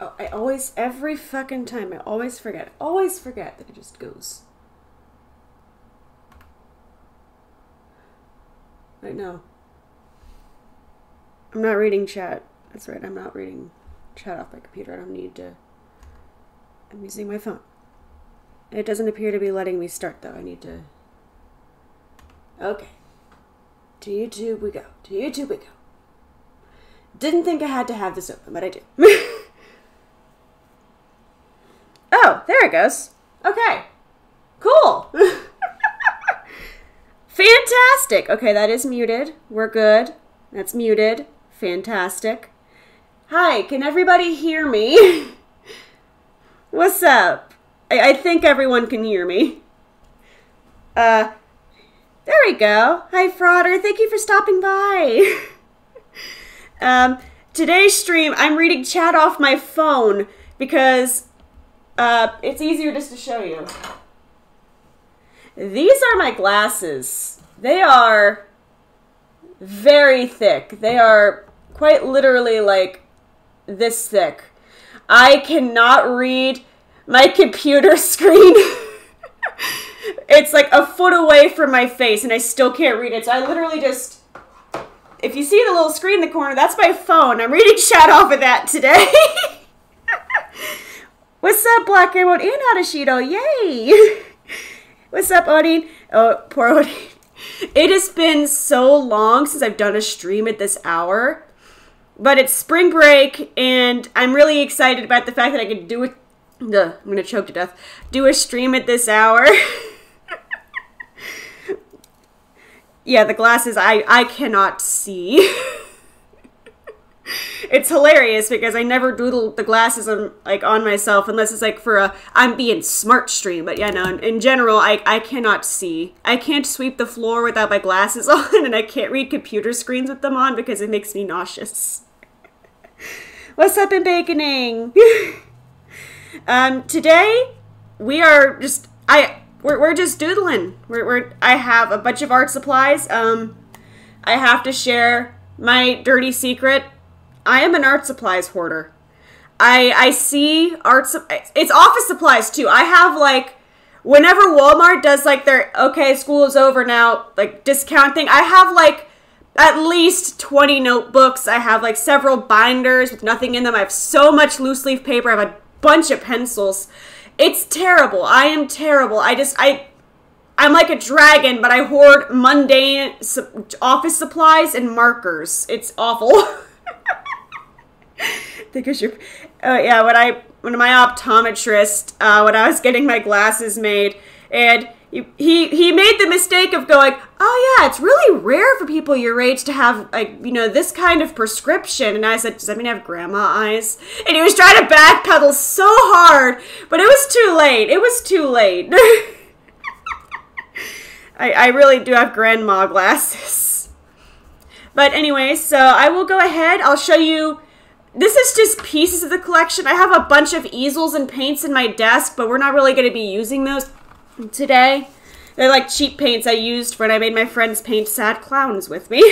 Oh, I always, every fucking time, I always forget. Always forget that it just goes. Right now. I'm not reading chat. That's right, I'm not reading chat off my computer. I don't need to. I'm using my phone. It doesn't appear to be letting me start, though. I need to. Okay. To YouTube we go. To YouTube we go. Didn't think I had to have this open, but I do. goes. Okay. Cool. Fantastic. Okay, that is muted. We're good. That's muted. Fantastic. Hi, can everybody hear me? What's up? I, I think everyone can hear me. Uh, there we go. Hi, Frauder. Thank you for stopping by. um, today's stream, I'm reading chat off my phone because uh, it's easier just to show you. These are my glasses. They are very thick. They are quite literally like this thick. I cannot read my computer screen. it's like a foot away from my face and I still can't read it. So I literally just, if you see the little screen in the corner, that's my phone. I'm reading chat off of that today. What's up, Black Arrow and Adashido? Yay! What's up, Odin? Oh, poor Odin. It has been so long since I've done a stream at this hour. But it's spring break, and I'm really excited about the fact that I can do it. I'm gonna choke to death. Do a stream at this hour. yeah, the glasses, I, I cannot see. it's hilarious because I never doodle the glasses on like on myself unless it's like for a I'm being smart stream. But yeah, no, in, in general, I, I cannot see. I can't sweep the floor without my glasses on, and I can't read computer screens with them on because it makes me nauseous. What's up in baconing? um, today we are just I we're, we're just doodling. We're, we're I have a bunch of art supplies. Um, I have to share my dirty secret. I am an art supplies hoarder. I I see art. It's office supplies too. I have like whenever Walmart does like their okay school is over now like discount thing. I have like at least 20 notebooks. I have like several binders with nothing in them. I have so much loose leaf paper. I have a bunch of pencils. It's terrible. I am terrible. I just, I, I'm like a dragon, but I hoard mundane office supplies and markers. It's awful. because you're, uh, yeah, when I, when my optometrist, uh, when I was getting my glasses made, and he, he made the mistake of going, oh yeah, it's really rare for people your age to have like you know this kind of prescription. And I said, does that mean I have grandma eyes? And he was trying to backpedal so hard, but it was too late. It was too late. I, I really do have grandma glasses. But anyway, so I will go ahead. I'll show you. This is just pieces of the collection. I have a bunch of easels and paints in my desk, but we're not really going to be using those today. They're like cheap paints I used when I made my friends paint sad clowns with me.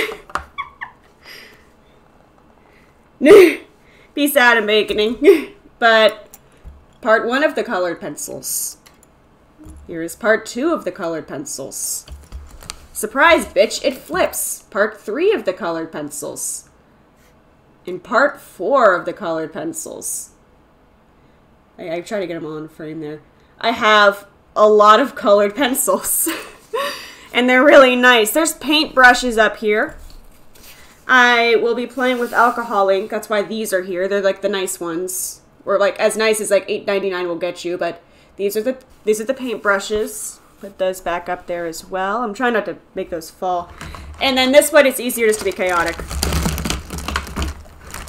Be sad and baconing. but part one of the colored pencils. Here is part two of the colored pencils. Surprise, bitch, it flips. Part three of the colored pencils. In part four of the colored pencils. I, I try to get them all in frame there. I have a lot of colored pencils. and they're really nice. There's paint brushes up here. I will be playing with alcohol ink. That's why these are here. They're like the nice ones. Or like as nice as like $8.99 will get you, but these are the these are the paint brushes. Put those back up there as well. I'm trying not to make those fall. And then this one, it's easier just to be chaotic.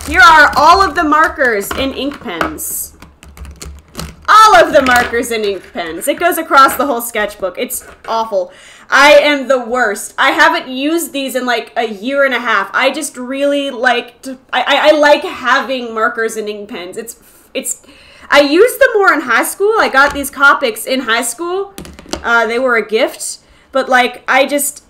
Here are all of the markers in ink pens all of the markers and ink pens. It goes across the whole sketchbook. It's awful. I am the worst. I haven't used these in like a year and a half. I just really like I, I, I like having markers and ink pens. It's it's I used them more in high school. I got these Copics in high school. Uh, they were a gift, but like I just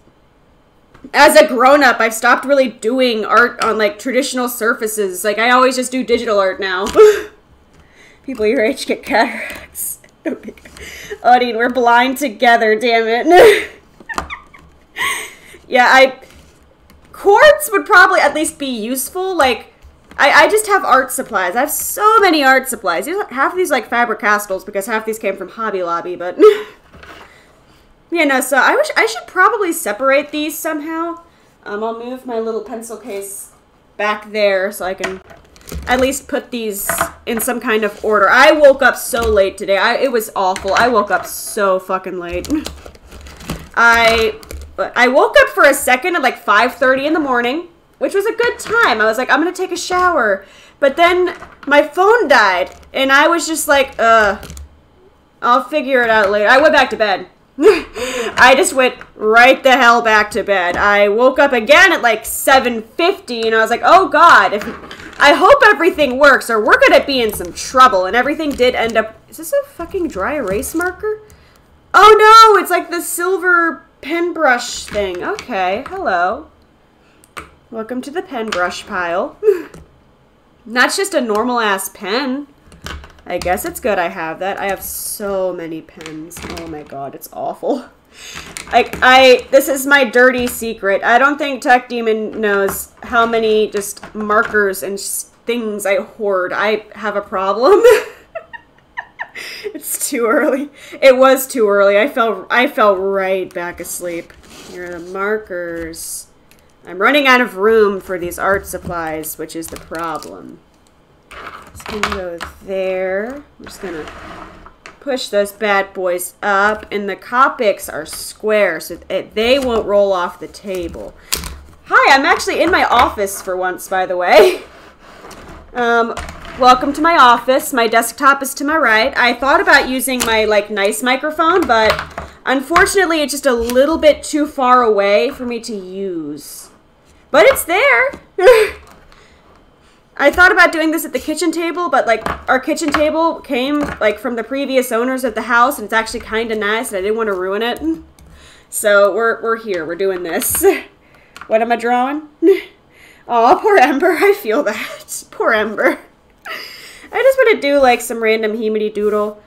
as a grown up, I've stopped really doing art on like traditional surfaces. Like I always just do digital art now. People your age get cataracts. Odin, we're blind together, damn it. yeah, I... Quartz would probably at least be useful. Like, I, I just have art supplies. I have so many art supplies. Half of these like Faber-Castells because half these came from Hobby Lobby, but... yeah, no, so I wish I should probably separate these somehow. Um, I'll move my little pencil case back there so I can at least put these in some kind of order. I woke up so late today. I, it was awful. I woke up so fucking late. I I woke up for a second at like 5.30 in the morning, which was a good time. I was like, I'm going to take a shower. But then my phone died, and I was just like, uh, I'll figure it out later. I went back to bed. I just went right the hell back to bed. I woke up again at like 7.50, and I was like, oh god, if I hope everything works, or we're gonna be in some trouble. And everything did end up... Is this a fucking dry erase marker? Oh no, it's like the silver pen brush thing. Okay, hello. Welcome to the pen brush pile. That's just a normal ass pen. I guess it's good I have that. I have so many pens. Oh my god, it's awful. Like, I, this is my dirty secret. I don't think Tech Demon knows how many just markers and things I hoard. I have a problem. it's too early. It was too early. I fell, I fell right back asleep. Here are the markers. I'm running out of room for these art supplies, which is the problem. Go there. I'm just gonna push those bad boys up, and the Copics are square, so it, they won't roll off the table. Hi, I'm actually in my office for once, by the way. Um, welcome to my office. My desktop is to my right. I thought about using my, like, nice microphone, but unfortunately it's just a little bit too far away for me to use. But it's there. I thought about doing this at the kitchen table, but like our kitchen table came like from the previous owners of the house, and it's actually kind of nice, and I didn't want to ruin it. So we're we're here. We're doing this. What am I drawing? Oh, poor Ember. I feel that. Poor Ember. I just want to do like some random Himity doodle.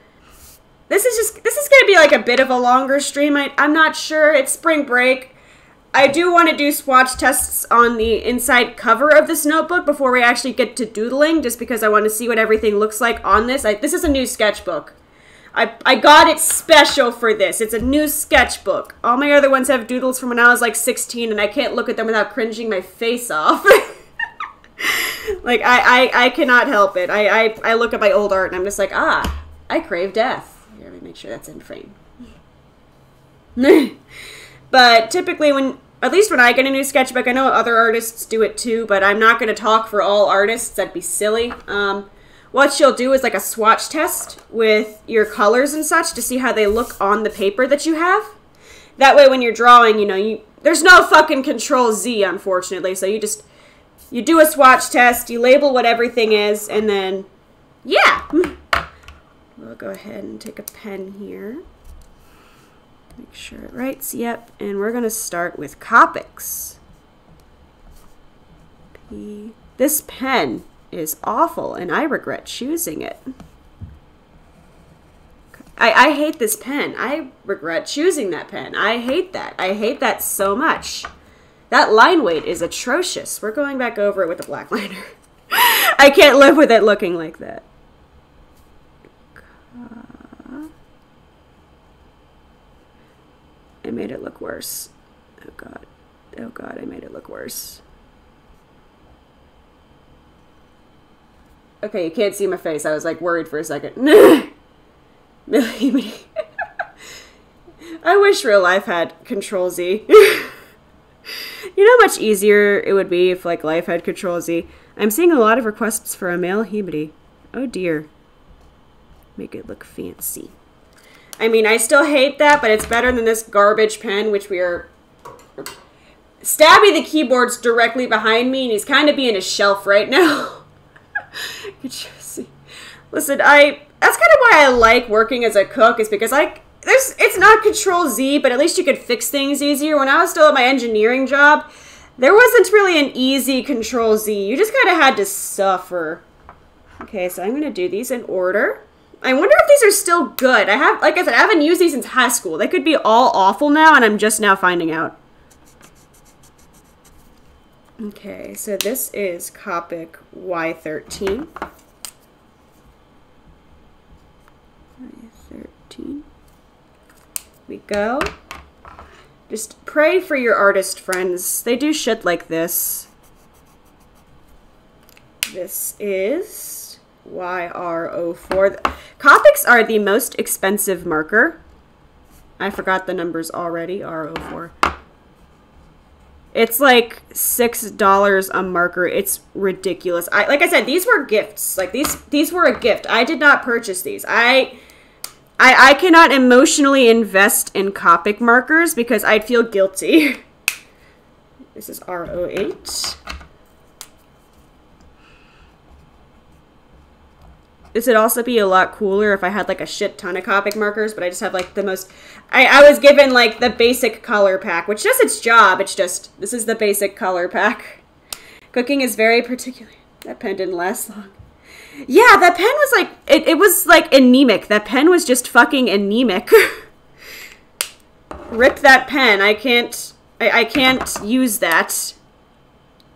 This is just this is gonna be like a bit of a longer stream. I, I'm not sure. It's spring break. I do want to do swatch tests on the inside cover of this notebook before we actually get to doodling, just because I want to see what everything looks like on this. I, this is a new sketchbook. I, I got it special for this. It's a new sketchbook. All my other ones have doodles from when I was like 16, and I can't look at them without cringing my face off. like, I, I, I cannot help it. I, I, I look at my old art, and I'm just like, ah, I crave death. Here, let me make sure that's in frame. But typically, when at least when I get a new sketchbook, I know other artists do it too, but I'm not going to talk for all artists. That'd be silly. Um, what you'll do is like a swatch test with your colors and such to see how they look on the paper that you have. That way, when you're drawing, you know, you there's no fucking Control Z, unfortunately. So you just you do a swatch test, you label what everything is, and then yeah. We'll go ahead and take a pen here. Make sure it writes, yep. And we're going to start with Copics. P. This pen is awful, and I regret choosing it. I, I hate this pen. I regret choosing that pen. I hate that. I hate that so much. That line weight is atrocious. We're going back over it with a black liner. I can't live with it looking like that. I made it look worse. Oh god. Oh god, I made it look worse. Okay, you can't see my face. I was like worried for a second. I wish real life had Control Z. you know how much easier it would be if like life had Control Z? I'm seeing a lot of requests for a male Himity. Oh dear. Make it look fancy. I mean, I still hate that, but it's better than this garbage pen, which we are... Stabby the keyboard's directly behind me, and he's kind of being a shelf right now. Could you see? Listen, I... That's kind of why I like working as a cook, is because I... There's, it's not Control Z, but at least you could fix things easier. When I was still at my engineering job, there wasn't really an easy Control Z. You just kind of had to suffer. Okay, so I'm going to do these in order. I wonder if these are still good. I have, like I said, I haven't used these since high school. They could be all awful now, and I'm just now finding out. Okay, so this is Copic Y13. Y13. We go. Just pray for your artist friends. They do shit like this. This is YR04. Copics are the most expensive marker. I forgot the numbers already. R04. It's like six dollars a marker. It's ridiculous. I like I said, these were gifts. Like these these were a gift. I did not purchase these. I I I cannot emotionally invest in Copic markers because I'd feel guilty. This is R08. This would also be a lot cooler if I had like a shit ton of Copic markers, but I just have like the most. I, I was given like the basic color pack, which does its job. It's just, this is the basic color pack. Cooking is very particular. That pen didn't last long. Yeah, that pen was like, it, it was like anemic. That pen was just fucking anemic. Rip that pen. I can't, I, I can't use that.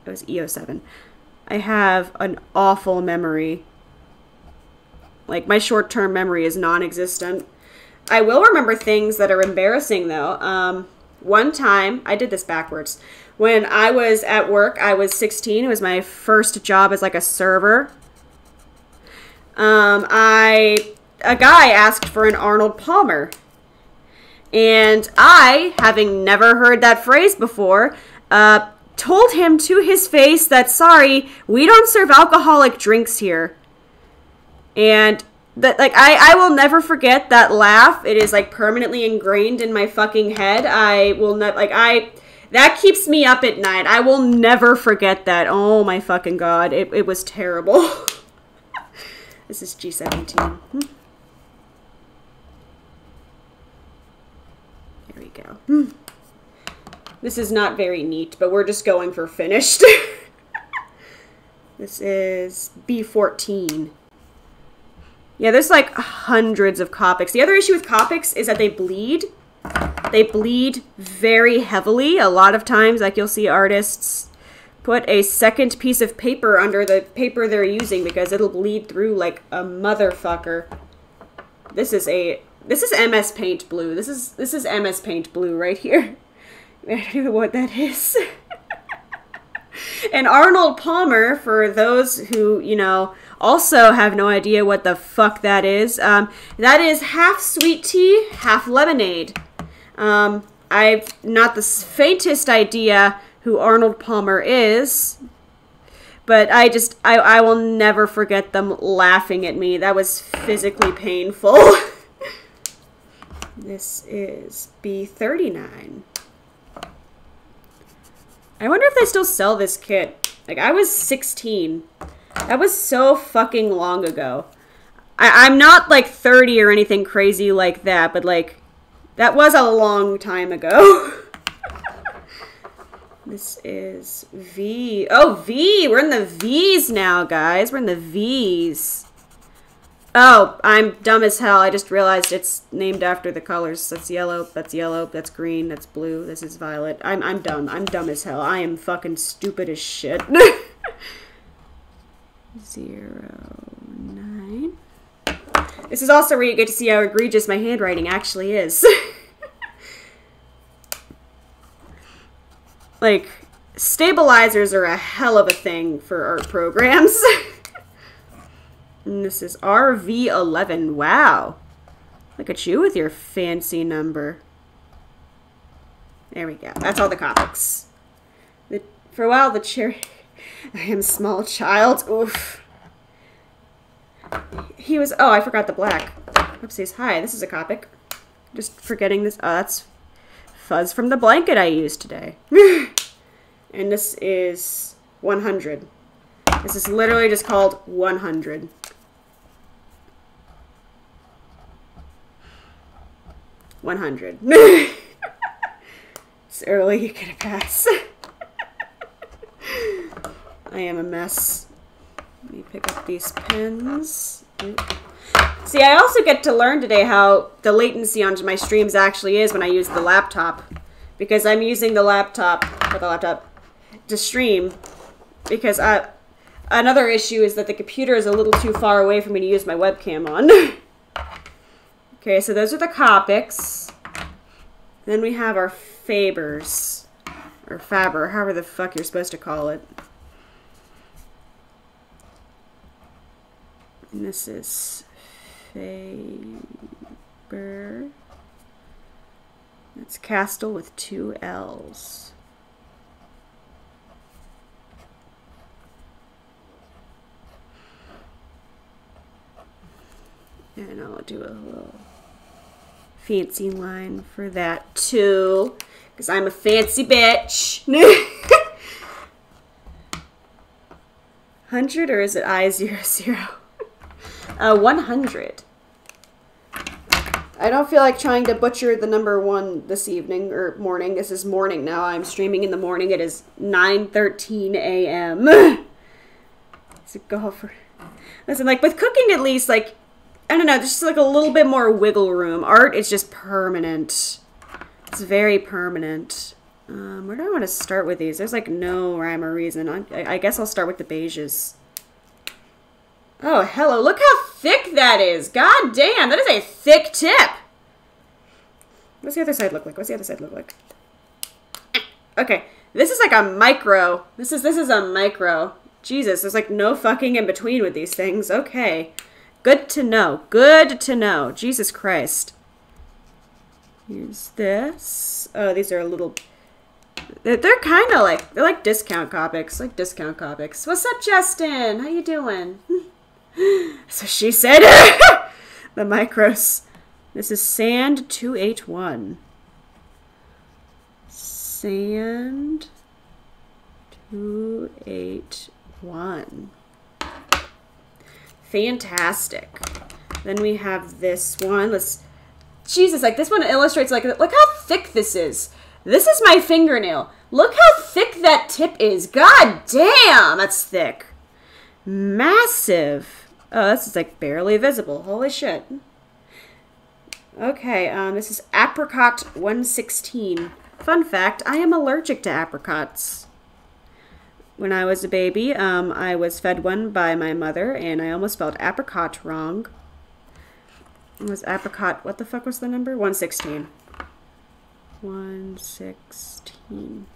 It was EO7. I have an awful memory. Like my short term memory is non existent. I will remember things that are embarrassing though. Um, one time, I did this backwards. When I was at work, I was 16. It was my first job as like a server. Um, I a guy asked for an Arnold Palmer. And I, having never heard that phrase before, uh, told him to his face that sorry, we don't serve alcoholic drinks here and that like I, I will never forget that laugh. It is like permanently ingrained in my fucking head. I will not like i that keeps me up at night. I will never forget that. Oh my fucking god. It, it was terrible. This is g17 hmm. there we go. Hmm. this is not very neat but we're just going for finished. This is b14 yeah, there's like hundreds of Copics. The other issue with Copics is that they bleed. They bleed very heavily. A lot of times, like you'll see artists put a second piece of paper under the paper they're using because it'll bleed through like a motherfucker. This is a this is MS Paint blue. This is this is MS Paint blue right here. I don't even know what that is. and Arnold Palmer, for those who, you know, also have no idea what the fuck that is. Um, that is half sweet tea, half lemonade. Um, I've not the faintest idea who Arnold Palmer is, but I just, I, I will never forget them laughing at me. That was physically painful. this is B39. I wonder if they still sell this kit. Like, I was 16 that was so fucking long ago. I, I'm not like 30 or anything crazy like that, but like, that was a long time ago. this is V. Oh, V! We're in the V's now, guys. We're in the V's. Oh, I'm dumb as hell. I just realized it's named after the colors. That's yellow, that's yellow, that's green, that's blue, this is violet. I'm, I'm dumb. I'm dumb as hell. I am fucking stupid as shit. zero nine. This is also where you get to see how egregious my handwriting actually is. like, stabilizers are a hell of a thing for art programs. and this is RV11. Wow. Look at you with your fancy number. There we go. That's all the Copics. The, for a while, the cherry... I am small child. Oof. He was, oh, I forgot the black. Oopsies. Hi, this is a Copic. Just forgetting this. Oh, that's fuzz from the blanket I used today. and this is 100. This is literally just called 100. One hundred. it's early, you get a pass. I am a mess. Let me pick up these pens. See, I also get to learn today how the latency on my streams actually is when I use the laptop. Because I'm using the laptop, or the laptop, to stream. Because I, another issue is that the computer is a little too far away for me to use my webcam on. okay, so those are the Copics. Then we have our Fabers. Or Faber, however the fuck you're supposed to call it. Is Faber. It's Castell with two L's. And I'll do a little fancy line for that too. Because I'm a fancy bitch. 100 or is it I zero zero? Uh, 100. I don't feel like trying to butcher the number one this evening or morning. This is morning now. I'm streaming in the morning. It is 9.13 a.m. it's a for... Listen, like, with cooking at least, like, I don't know, there's just like a little bit more wiggle room. Art is just permanent. It's very permanent. Um, where do I want to start with these? There's like no rhyme or reason. I, I guess I'll start with the beiges. Oh, hello. Look how thick that is. God damn, that is a thick tip. What's the other side look like? What's the other side look like? Okay, this is like a micro. This is this is a micro. Jesus, there's like no fucking in between with these things. Okay. Good to know. Good to know. Jesus Christ. Here's this. Oh, these are a little... They're, they're kind of like... They're like discount Copics. Like discount Copics. What's up, Justin? How you doing? so she said... the micros. This is Sand 281. Sand 281. Fantastic. Then we have this one. Let's Jesus, like this one illustrates like look how thick this is. This is my fingernail. Look how thick that tip is. God damn, that's thick. Massive. Oh, this is like barely visible. Holy shit. Okay, um, this is Apricot 116. Fun fact, I am allergic to apricots. When I was a baby, um, I was fed one by my mother, and I almost spelled apricot wrong. It was apricot. What the fuck was the number? 116. 116.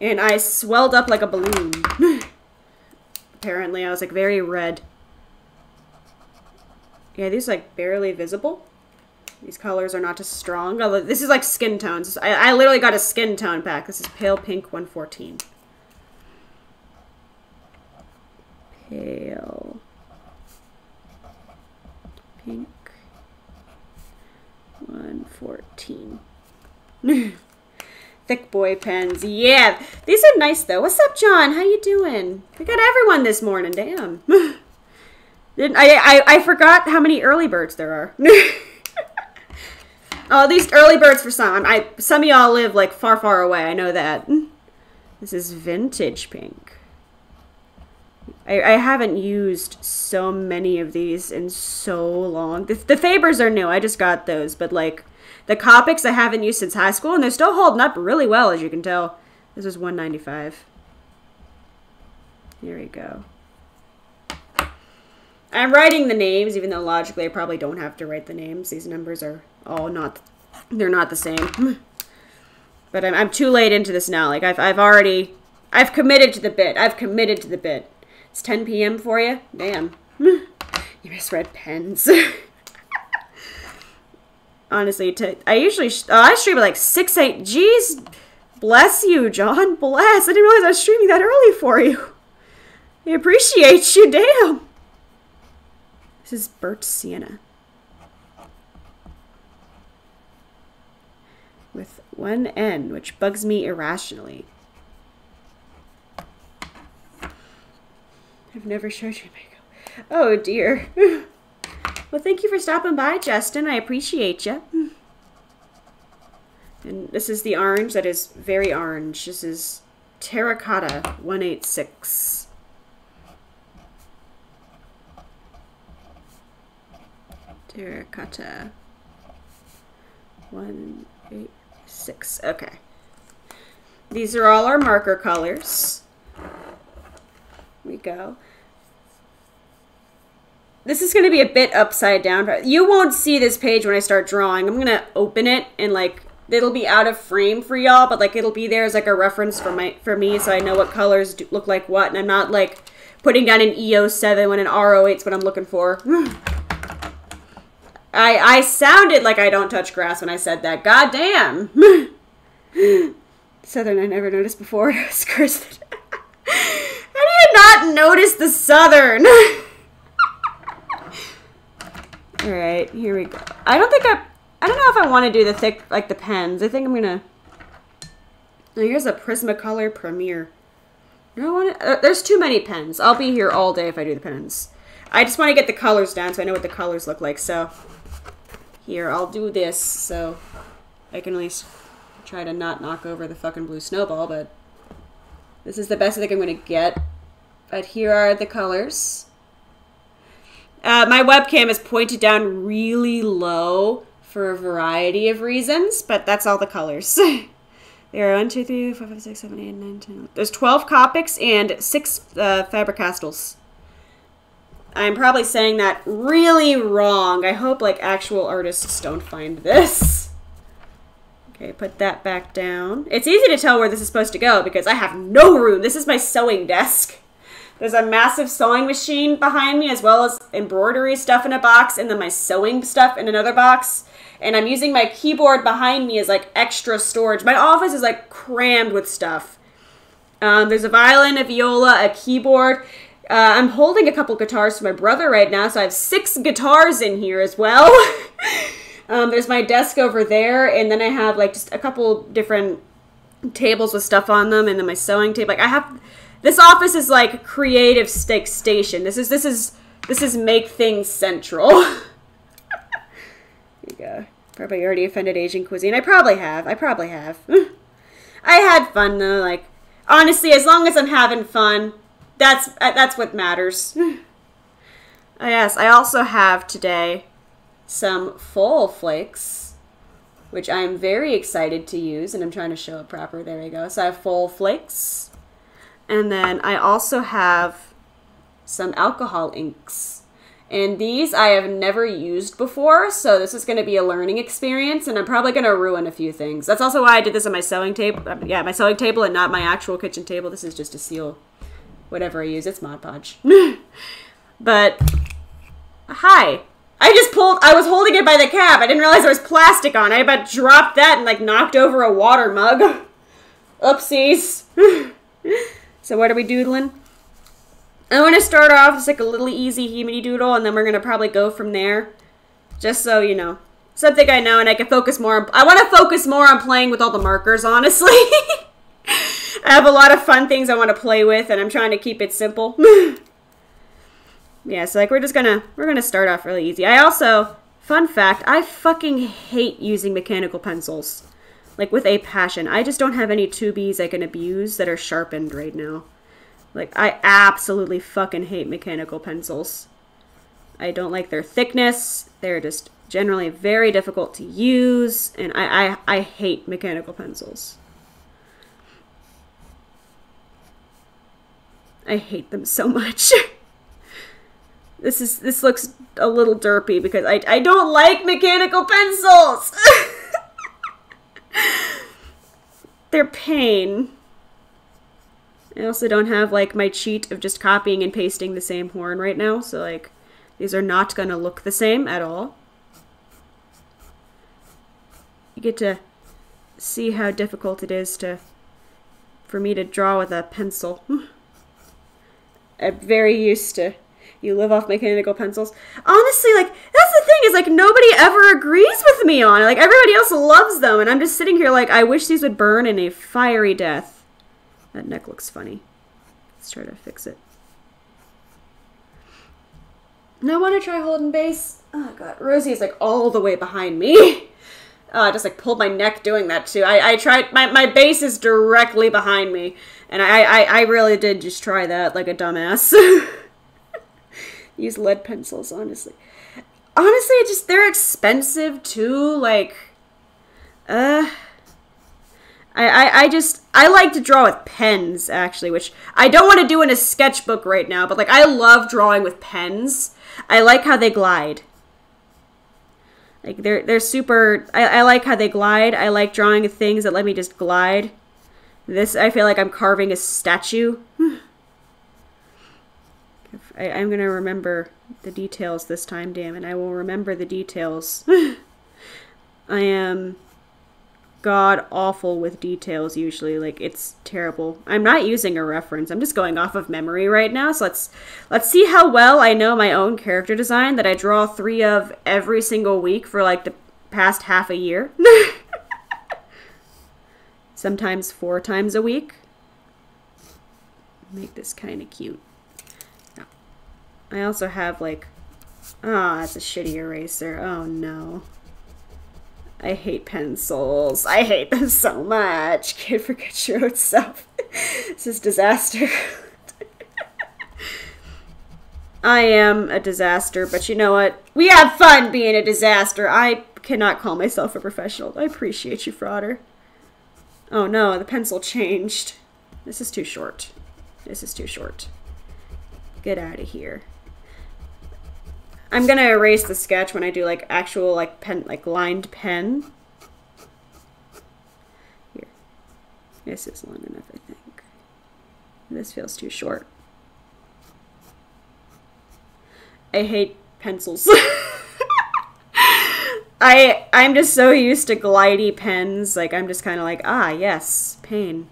And I swelled up like a balloon. Apparently, I was like very red. Yeah, these like barely visible. These colors are not as strong. Although this is like skin tones. I, I literally got a skin tone pack. This is pale pink 114. Pale pink. 114. Thick boy pens. Yeah. These are nice though. What's up, John? How you doing? We got everyone this morning. Damn. I, I, I forgot how many early birds there are. oh, at least early birds for some. I Some of y'all live like far, far away. I know that. This is vintage pink. I, I haven't used so many of these in so long. The, the Fabers are new. I just got those. But, like, the Copics I haven't used since high school, and they're still holding up really well, as you can tell. This is 195 Here we go. I'm writing the names, even though logically I probably don't have to write the names. These numbers are all not, they're not the same. but I'm, I'm too late into this now. Like, I've, I've already, I've committed to the bit. I've committed to the bit. It's 10 p.m. for you? Damn. you misread pens. Honestly, to, I usually, oh, I stream at like 6, 8. Jeez, bless you, John. Bless. I didn't realize I was streaming that early for you. I appreciate you. Damn. This is Burnt Sienna. With one N, which bugs me irrationally. I've never showed you makeup. Oh dear. Well, thank you for stopping by, Justin. I appreciate you. And this is the orange that is very orange. This is Terracotta 186. Terracotta 186. Okay. These are all our marker colors. Here we go. This is going to be a bit upside down. You won't see this page when I start drawing. I'm going to open it and like it'll be out of frame for y'all, but like it'll be there as like a reference for my for me so I know what colors do, look like what and I'm not like putting down an EO7 when an RO8 is what I'm looking for. I I sounded like I don't touch grass when I said that. God damn. Southern I never noticed before. It was cursed. How do you not notice the Southern? Alright, here we go. I don't think I... I don't know if I want to do the thick, like the pens. I think I'm gonna... Oh, here's a Prismacolor Premier. No one. Uh, there's too many pens. I'll be here all day if I do the pens. I just want to get the colors down so I know what the colors look like. So here, I'll do this so I can at least try to not knock over the fucking blue snowball, but this is the best I think I'm going to get. But here are the colors. Uh, my webcam is pointed down really low for a variety of reasons, but that's all the colors. there are 1, 2, 3, 4, 5, 6, 7, 8, 9, 10. There's 12 Copics and 6 uh, Faber-Castells. I'm probably saying that really wrong. I hope like actual artists don't find this. Okay, put that back down. It's easy to tell where this is supposed to go because I have no room. This is my sewing desk. There's a massive sewing machine behind me as well as embroidery stuff in a box and then my sewing stuff in another box. And I'm using my keyboard behind me as like extra storage. My office is like crammed with stuff. Um, there's a violin, a viola, a keyboard. Uh, I'm holding a couple guitars for my brother right now, so I have six guitars in here as well. um, there's my desk over there, and then I have like just a couple different tables with stuff on them, and then my sewing table. Like I have this office is like creative stick station. This is this is this is make things central. You go. Probably already offended Asian cuisine. I probably have. I probably have. I had fun though. Like honestly, as long as I'm having fun, that's uh, that's what matters. yes, I also have today some fall flakes, which I'm very excited to use, and I'm trying to show it proper. There we go. So I have fall flakes. And then I also have some alcohol inks. And these I have never used before, so this is going to be a learning experience, and I'm probably going to ruin a few things. That's also why I did this on my sewing table. Uh, yeah, my sewing table and not my actual kitchen table. This is just to seal whatever I use. It's Mod Podge. but, hi. I just pulled, I was holding it by the cap. I didn't realize there was plastic on. I about dropped that and like knocked over a water mug. Oopsies. So what are we doodling? I want to start off as like a little easy Himini doodle, and then we're going to probably go from there. Just so, you know, something I know and I can focus more on, I want to focus more on playing with all the markers, honestly. I have a lot of fun things I want to play with, and I'm trying to keep it simple. yeah, so like we're just gonna, we're gonna start off really easy. I also, fun fact, I fucking hate using mechanical pencils like with a passion. I just don't have any 2Bs I can abuse that are sharpened right now. Like, I absolutely fucking hate mechanical pencils. I don't like their thickness. They're just generally very difficult to use, and I, I, I hate mechanical pencils. I hate them so much. this is this looks a little derpy because I, I don't like mechanical pencils. They're pain. I also don't have like my cheat of just copying and pasting the same horn right now, so like these are not gonna look the same at all. You get to see how difficult it is to for me to draw with a pencil. I'm very used to you live off mechanical pencils. Honestly, like that's the thing is like nobody ever agrees with me on it. Like everybody else loves them, and I'm just sitting here like I wish these would burn in a fiery death. That neck looks funny. Let's try to fix it. Now I want to try holding base. Oh god, Rosie is like all the way behind me. Oh, I just like pulled my neck doing that too. I, I tried my, my base is directly behind me. And I, I, I really did just try that like a dumbass. use lead pencils, honestly. Honestly, just they're expensive too. Like, uh, I, I I just I like to draw with pens actually, which I don't want to do in a sketchbook right now. But like, I love drawing with pens. I like how they glide. Like they're they're super. I, I like how they glide. I like drawing things that let me just glide. This I feel like I'm carving a statue. I, am gonna remember the details this time, damn it. I will remember the details. I am god awful with details usually. Like it's terrible. I'm not using a reference. I'm just going off of memory right now. So let's let's see how well I know my own character design that I draw 3 of every single week for like the past half a year. Sometimes 4 times a week. Make this kind of cute. I also have like, ah, oh, that's a shitty eraser. Oh no. I hate pencils. I hate them so much. Can't forget your own self. this is disaster. I am a disaster, but you know what? We have fun being a disaster. I cannot call myself a professional. I appreciate you, Frauder. Oh no, the pencil changed. This is too short. This is too short. Get out of here. I'm gonna erase the sketch when I do like actual like pen like lined pen. Here. This is long enough, I think. This feels too short. I hate pencils. I I'm just so used to glidey pens, like I'm just kind of like, ah, yes, pain.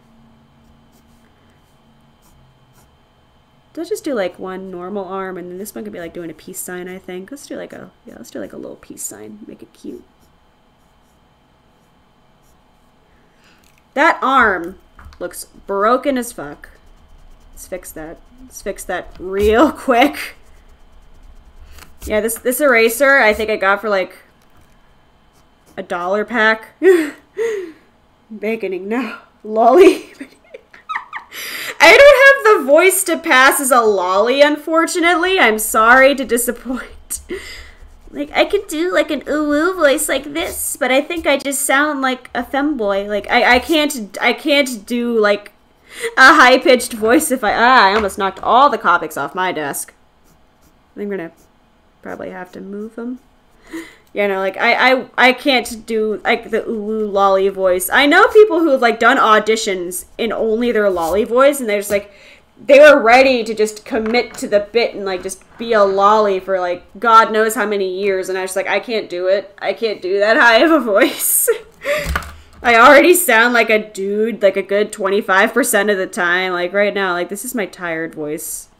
Let's just do like one normal arm, and then this one could be like doing a peace sign, I think. Let's do like a, yeah, let's do like a little peace sign. Make it cute. That arm looks broken as fuck. Let's fix that. Let's fix that real quick. Yeah, this this eraser I think I got for like a dollar pack. Baconing no. Lolly. I don't have the voice to pass as a lolly, unfortunately. I'm sorry to disappoint. Like, I could do, like, an ooh voice like this, but I think I just sound like a femboy. Like, I, I can't, I can't do, like, a high-pitched voice if I, ah, I almost knocked all the copics off my desk. I'm gonna probably have to move them. You know, like I, I I can't do like the ooh lolly voice. I know people who have like done auditions in only their lolly voice, and they're just like they were ready to just commit to the bit and like just be a lolly for like God knows how many years. And I was like, I can't do it. I can't do that high of a voice. I already sound like a dude like a good 25% of the time. Like right now, like this is my tired voice.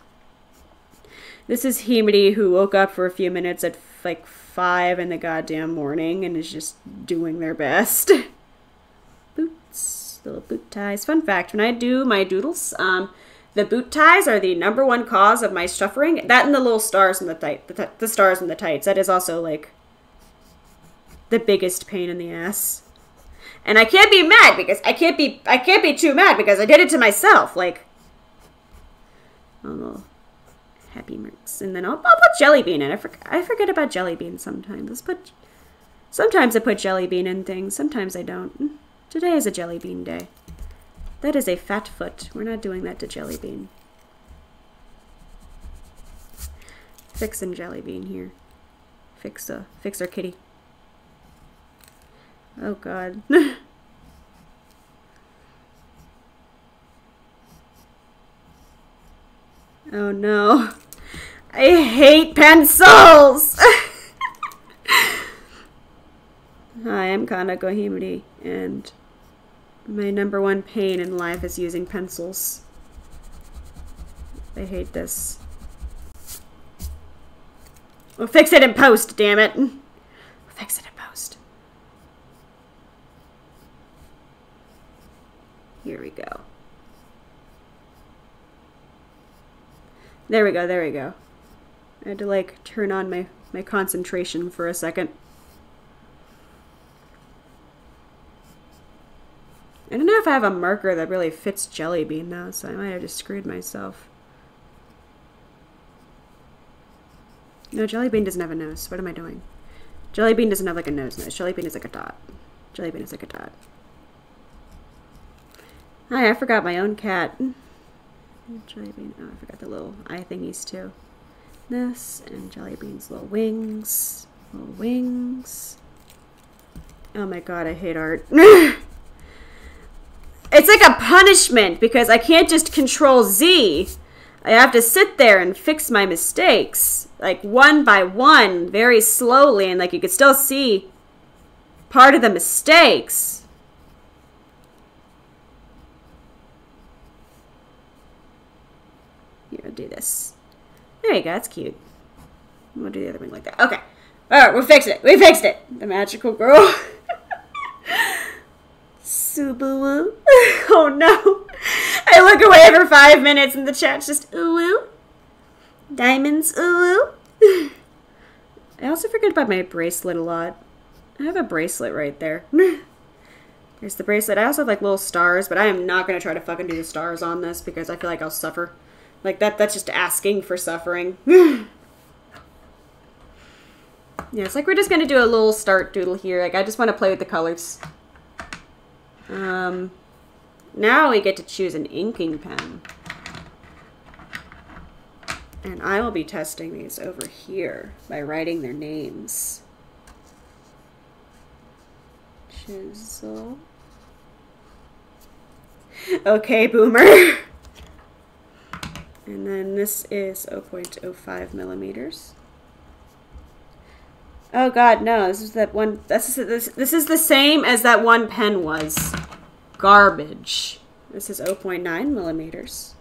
This is Himari who woke up for a few minutes at like five in the goddamn morning and is just doing their best. Boots, little boot ties. Fun fact, when I do my doodles, um, the boot ties are the number one cause of my suffering. That and the little stars in the tight, the, the stars in the tights. That is also like the biggest pain in the ass. And I can't be mad because I can't be I can't be too mad because I did it to myself. Like, I don't know. Happy Mercs. And then I'll, I'll put Jelly Bean in. I, for, I forget about Jelly Bean sometimes. Let's put... Sometimes I put Jelly Bean in things. Sometimes I don't. Today is a Jelly Bean day. That is a fat foot. We're not doing that to Jelly Bean. Fixing Jelly Bean here. Fix, uh, fix our kitty. Oh, God. oh, no. I hate pencils! I'm Kaneko Himari, and my number one pain in life is using pencils. I hate this. We'll fix it in post, damn it. We'll fix it in post. Here we go. There we go, there we go. I had to like turn on my, my concentration for a second. I don't know if I have a marker that really fits Jelly Bean though, so I might have just screwed myself. No, Jelly Bean doesn't have a nose. What am I doing? Jelly Bean doesn't have like a nose nose. Jelly Bean is like a dot. Jelly Bean is like a dot. Hi, I forgot my own cat. Jelly Bean. Oh, I forgot the little eye thingies too. This and Jelly Bean's little wings. Little wings. Oh my god, I hate art. it's like a punishment because I can't just control Z. I have to sit there and fix my mistakes, like one by one, very slowly, and like you could still see part of the mistakes. Here, do this. There you go, that's cute. We'll do the other one like that. Okay. Alright, we fixed it. We fixed it. The magical girl. Subaru. oh no. I look away for five minutes and the chat's just ooh Diamonds ooh I also forget about my bracelet a lot. I have a bracelet right there. There's the bracelet. I also have like little stars, but I am not gonna try to fucking do the stars on this because I feel like I'll suffer. Like that that's just asking for suffering. yeah, it's like we're just gonna do a little start doodle here. Like I just want to play with the colors. Um now we get to choose an inking pen. And I will be testing these over here by writing their names. Chisel. Okay, boomer. and then this is 0.05 millimeters. Oh god, no, this is that one, this is, this, this is the same as that one pen was garbage. This is 0.9 millimeters.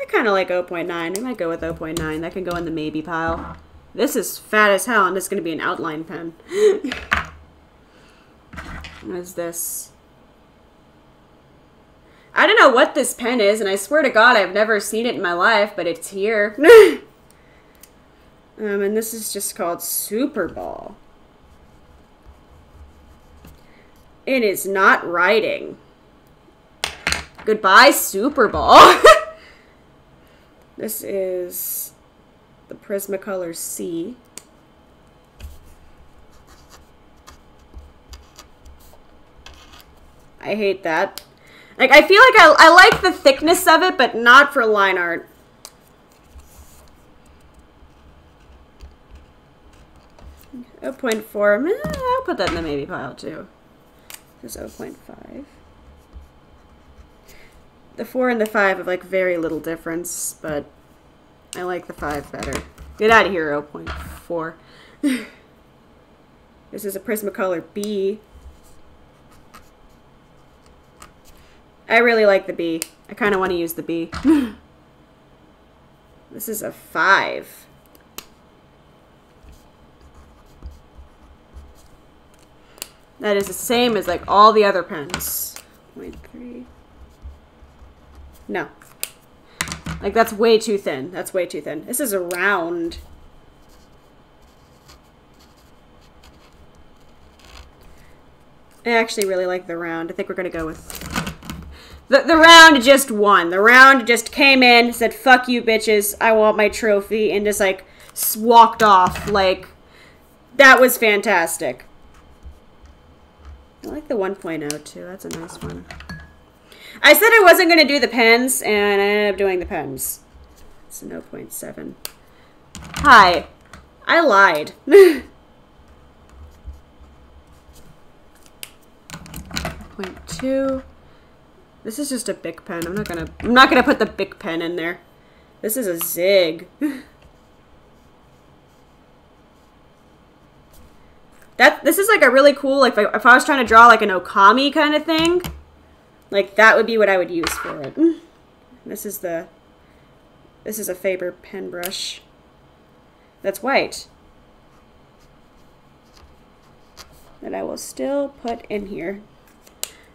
I kind of like 0.9. I might go with 0.9. That can go in the maybe pile. This is fat as hell, and it's going to be an outline pen. what is this? I don't know what this pen is, and I swear to God, I've never seen it in my life, but it's here. um, and this is just called Super Ball. It is not writing. Goodbye, Super Ball. this is the Prismacolor C. I hate that. Like, I feel like I, I like the thickness of it, but not for line art. Oh, 0.4. Eh, I'll put that in the maybe pile, too is 0.5. The 4 and the 5 have like very little difference, but I like the 5 better. Get out of here, 0.4. this is a Prismacolor B. I really like the B. I kind of want to use the B. this is a 5. That is the same as like all the other pens. 0.3. No. Like that's way too thin. That's way too thin. This is a round. I actually really like the round. I think we're going to go with... The, the round just won. The round just came in, said, fuck you bitches, I want my trophy, and just like walked off. Like, that was fantastic. I like the 1.0 too. That's a nice one. I said I wasn't going to do the pens, and I ended up doing the pens. It's a 0.7. Hi. I lied. Point two. This is just a Bic pen. I'm not gonna. I'm not gonna put the Bic pen in there. This is a zig. That this is like a really cool like if I, if I was trying to draw like an okami kind of thing, like that would be what I would use for it. This is the this is a Faber pen brush. That's white. That I will still put in here.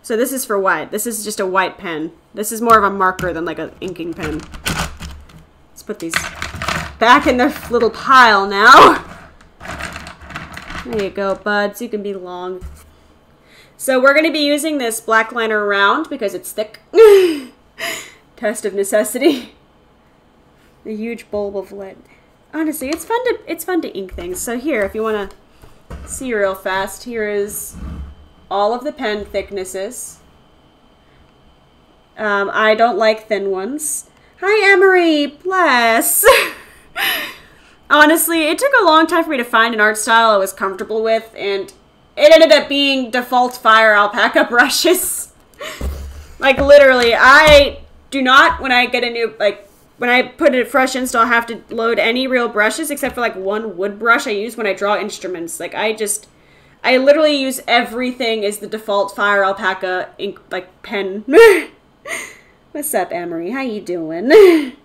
So this is for white. This is just a white pen. This is more of a marker than like an inking pen. Let's put these back in their little pile now. There you go, buds. You can be long. So we're going to be using this black liner round because it's thick. Test of necessity. A huge bulb of lead. Honestly, it's fun to it's fun to ink things. So here, if you want to see real fast, here is all of the pen thicknesses. Um, I don't like thin ones. Hi, Emery. Bless. Honestly, it took a long time for me to find an art style I was comfortable with, and it ended up being default FireAlpaca brushes. like, literally, I do not, when I get a new, like, when I put a fresh install, have to load any real brushes except for, like, one wood brush I use when I draw instruments. Like, I just, I literally use everything as the default FireAlpaca ink, like, pen. What's up, Amory? How you doing?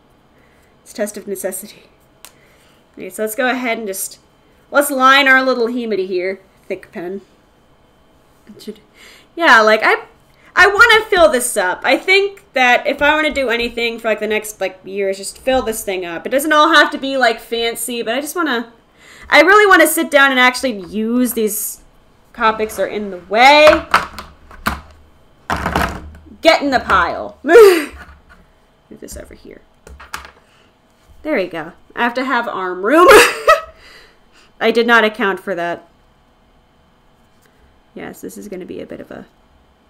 it's test of necessity. Okay, so let's go ahead and just let's line our little Himari here. Thick pen. Yeah, like I I want to fill this up. I think that if I want to do anything for like the next like years, just fill this thing up. It doesn't all have to be like fancy, but I just want to. I really want to sit down and actually use these Copics are in the way. Get in the pile. Move this over here. There we go. I have to have arm room. I did not account for that. Yes, this is going to be a bit of a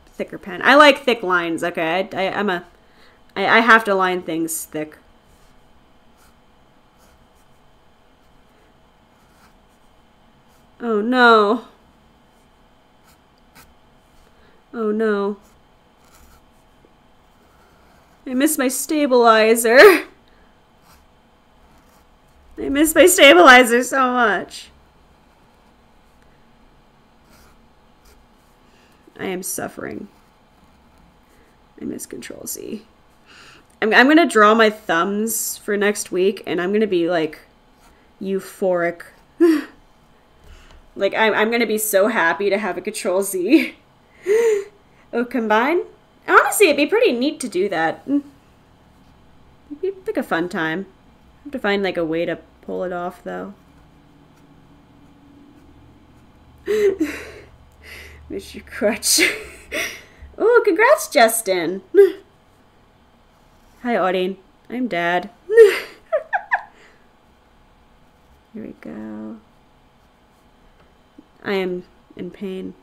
thicker pen. I like thick lines. Okay, I, I, am a, I, I have to line things thick. Oh no. Oh no. I miss my stabilizer. I miss my stabilizer so much. I am suffering. I miss Control Z. I'm, I'm to draw my thumbs for next week, and I'm to be, like, euphoric. like, I'm, I'm to be so happy to have a Control Z. oh, combine? Honestly, it'd be pretty neat to do that. Mm. It'd be like a fun time. Have to find, like, a way to pull it off, though. Your crutch. oh, congrats, Justin. Hi, Audine. I'm Dad. Here we go. I am in pain.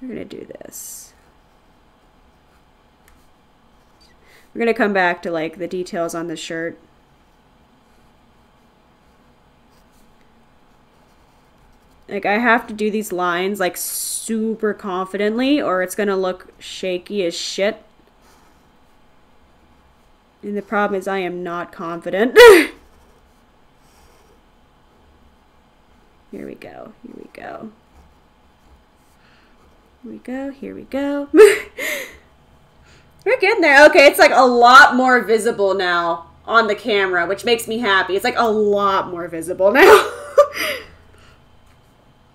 We're going to do this. We're going to come back to like the details on the shirt. Like I have to do these lines like super confidently or it's going to look shaky as shit. And the problem is I am not confident. Here we go. Here we go. Here we go. Here we go. We're getting there. Okay, it's like a lot more visible now on the camera, which makes me happy. It's like a lot more visible now.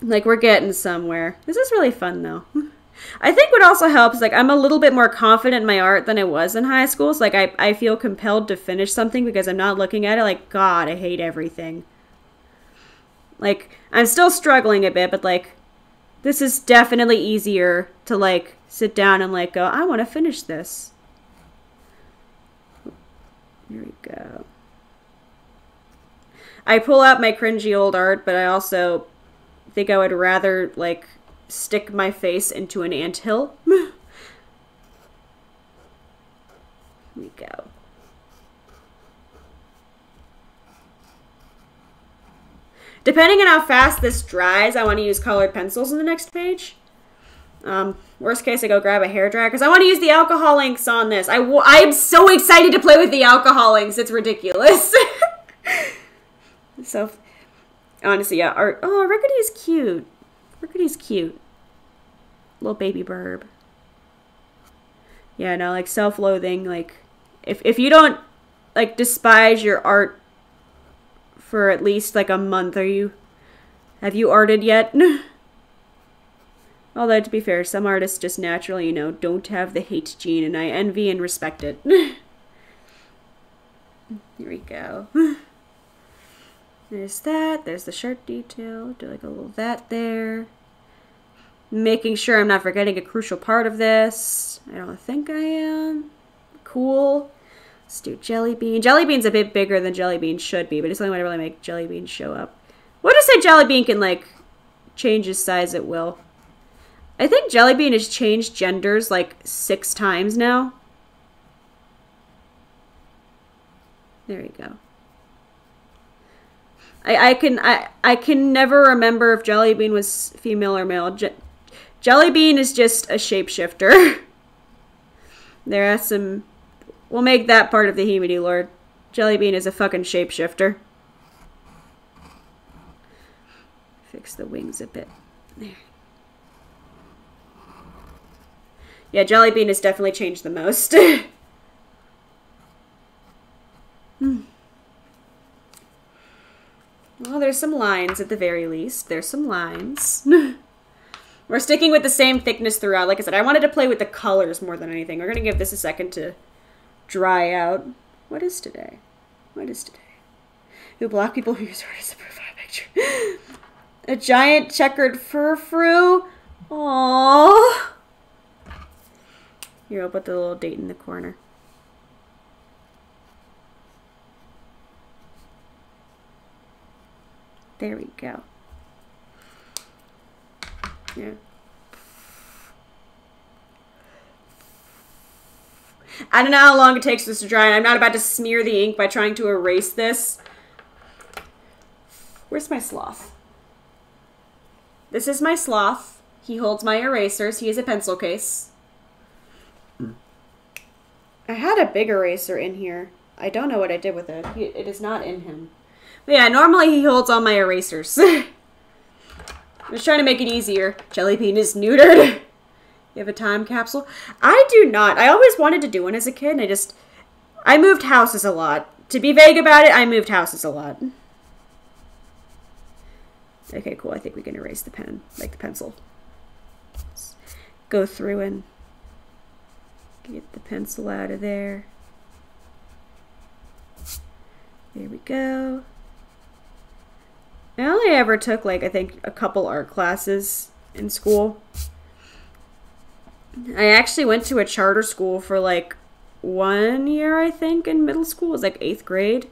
like we're getting somewhere. This is really fun though. I think what also helps, like I'm a little bit more confident in my art than I was in high school. So like I, I feel compelled to finish something because I'm not looking at it like, God, I hate everything. Like, I'm still struggling a bit, but like this is definitely easier to like sit down and like go, I want to finish this. Here we go. I pull out my cringy old art, but I also think I would rather like stick my face into an ant hill. Here we go. Depending on how fast this dries, I want to use colored pencils in the next page. Um, worst case, I go grab a hair dryer because I want to use the alcohol inks on this. I w I'm so excited to play with the alcohol inks. It's ridiculous. so, honestly, yeah. Art, oh, Rickety is cute. Rickety's cute. Little baby burb. Yeah, no, like self-loathing. Like, if if you don't like despise your art for at least like a month. Are you have you arted yet? Although to be fair, some artists just naturally, you know, don't have the hate gene and I envy and respect it. Here we go. There's that. There's the shirt detail. Do like a little that there. Making sure I'm not forgetting a crucial part of this. I don't think I am. Cool. Let's do jelly bean. Jelly bean's a bit bigger than jelly bean should be, but it's the only way to really make jelly bean show up. We'll just say jelly bean can like change his size at will. I think jelly bean has changed genders like six times now. There you go. I, I can I, I can never remember if Jelly Bean was female or male. Je- Jellybean is just a shapeshifter. there are some we'll make that part of the Himari Lord. Jellybean is a fucking shapeshifter. Fix the wings a bit. There. Yeah, Jellybean has definitely changed the most. hmm. Well, there's some lines at the very least. There's some lines. We're sticking with the same thickness throughout. Like I said, I wanted to play with the colors more than anything. We're going to give this a second to dry out. What is today? What is today? Who black people who use art as a profile picture. a giant checkered furfrou. Aww. Here, I'll put the little date in the corner. There we go. Yeah. I don't know how long it takes this to dry, and I'm not about to smear the ink by trying to erase this. Where's my sloth? This is my sloth. He holds my erasers. He is a pencil case. I had a big eraser in here. I don't know what I did with it. It is not in him. But yeah, normally he holds all my erasers. I'm just trying to make it easier. Jellybean is neutered. you have a time capsule? I do not. I always wanted to do one as a kid, and I just... I moved houses a lot. To be vague about it, I moved houses a lot. Okay, cool. I think we can erase the pen, like the pencil. Let's go through and get the pencil out of there. There we go. I only ever took like I think a couple art classes in school. I actually went to a charter school for like one year, I think, in middle school. It was like eighth grade.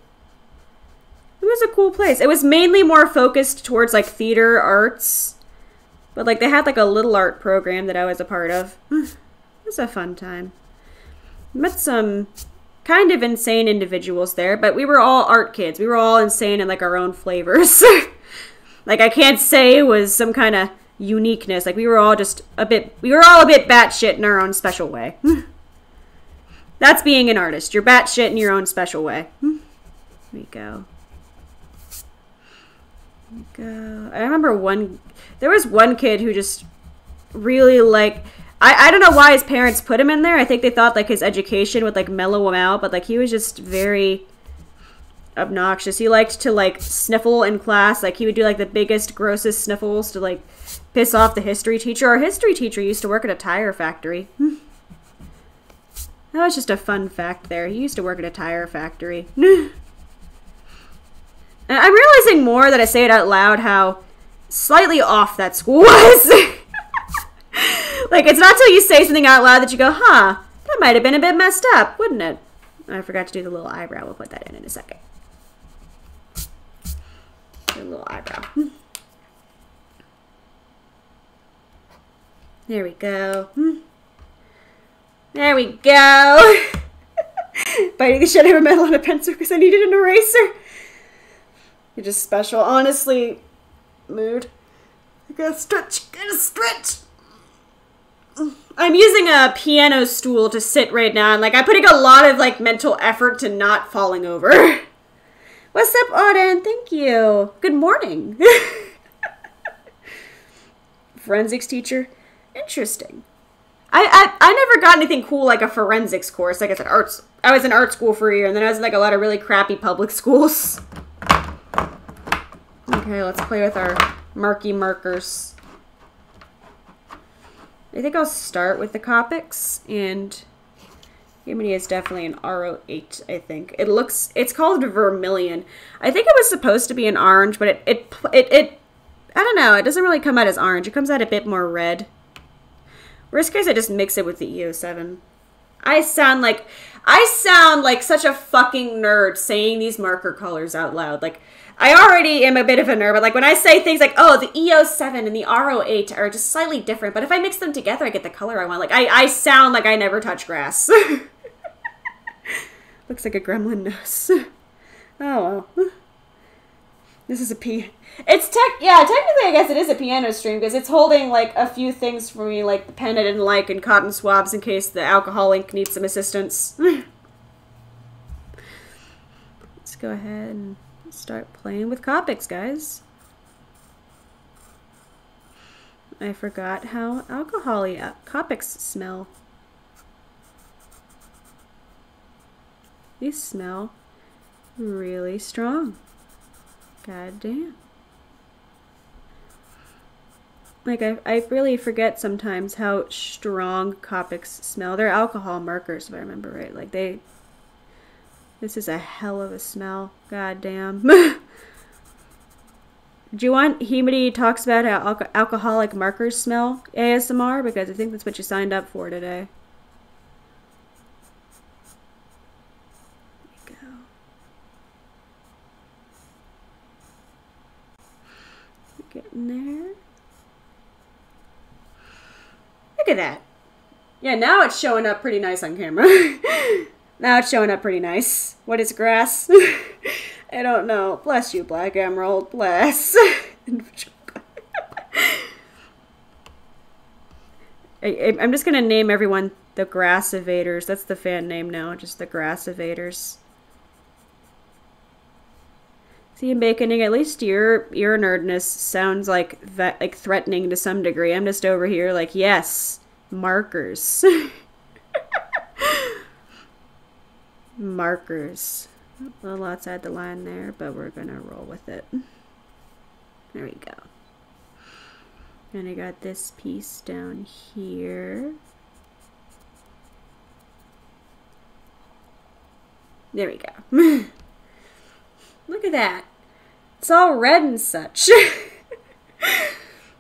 It was a cool place. It was mainly more focused towards like theater arts. But like they had like a little art program that I was a part of. it was a fun time. Met some kind of insane individuals there, but we were all art kids. We were all insane in like our own flavors. like I can't say it was some kind of uniqueness. Like we were all just a bit we were all a bit batshit in our own special way. That's being an artist. You're batshit in your own special way. Here we go. We go. I remember one there was one kid who just really like I, I don't know why his parents put him in there. I think they thought like his education would like mellow him out, but like he was just very obnoxious. He liked to like sniffle in class. Like he would do like the biggest, grossest sniffles to like piss off the history teacher. Our history teacher used to work at a tire factory. Hmm. that was just a fun fact there. He used to work at a tire factory. I'm realizing more that I say it out loud how slightly off that school was. like, it's not till you say something out loud that you go, huh, that might have been a bit messed up, wouldn't it? I forgot to do the little eyebrow. We'll put that in in a second. The little eyebrow. Hmm. There we go. Hmm. There we go. Biting the shit out of a metal on a pencil because I needed an eraser. You're just special. Honestly, mood. I gotta stretch. Gotta stretch. I'm using a piano stool to sit right now, and like I'm putting a lot of like mental effort to not falling over. What's up, Auden? Thank you. Good morning. Forensics teacher. Interesting. I, I I never got anything cool like a forensics course. Like I said, arts. I was in art school for a year, and then I was in like a lot of really crappy public schools. Okay, let's play with our marky markers. I think I'll start with the Copics, and Himari is definitely an R08, I think. It looks, it's called Vermilion. I think it was supposed to be an orange, but it, it, it, it I don't know, it doesn't really come out as orange. It comes out a bit more red. Worst I just mix it with the E07. I sound like I sound like such a fucking nerd saying these marker colors out loud. Like I already am a bit of a nerd, but like when I say things like, "Oh, the E07 and the R08 are just slightly different," but if I mix them together, I get the color I want. Like I, I sound like I never touch grass. Looks like a gremlin nose. oh well. This is a P. It's tech. Yeah, technically, I guess it is a piano stream because it's holding like a few things for me, like the pen I didn't like and cotton swabs in case the alcohol ink needs some assistance. Let's go ahead and start playing with Copics, guys. I forgot how alcohol-y uh, Copics smell. These smell really strong. God damn. Like, I, I really forget sometimes how strong Copics smell. They're alcohol markers, if I remember right. Like, they... This is a hell of a smell. God damn. Do you want Himari talks about how al alcoholic markers smell ASMR? Because I think that's what you signed up for today. Getting there. Look at that. Yeah, now it's showing up pretty nice on camera. now it's showing up pretty nice. What is grass? I don't know. Bless you, Black Emerald. Bless. I, am just going to name everyone the Grass Evaders. That's the fan name now, just the Grass Evaders. See, Baconing, at least your your nerdness sounds like that like threatening to some degree. I'm just over here like, yes, markers. markers. A little outside the line there, but we're gonna roll with it. There we go. And I got this piece down here. There we go. Look at that. It's all red and such.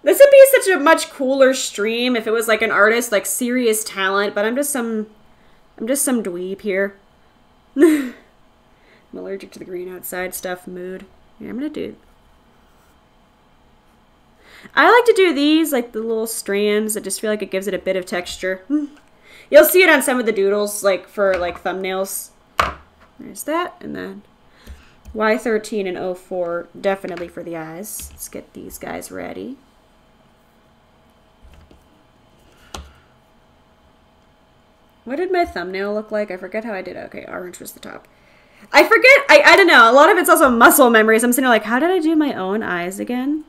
this would be such a much cooler stream if it was like an artist, like serious talent, but I'm just some I'm just some dweeb here. I'm allergic to the green outside stuff mood. Yeah, I'm gonna do I like to do these, like the little strands. I just feel like it gives it a bit of texture. You'll see it on some of the doodles, like for like thumbnails. There's that, and then Y13 and 04, definitely for the eyes. Let's get these guys ready. What did my thumbnail look like? I forget how I did it. Okay, orange was the top. I forget, I, I don't know. A lot of it's also muscle memories. I'm sitting like, how did I do my own eyes again?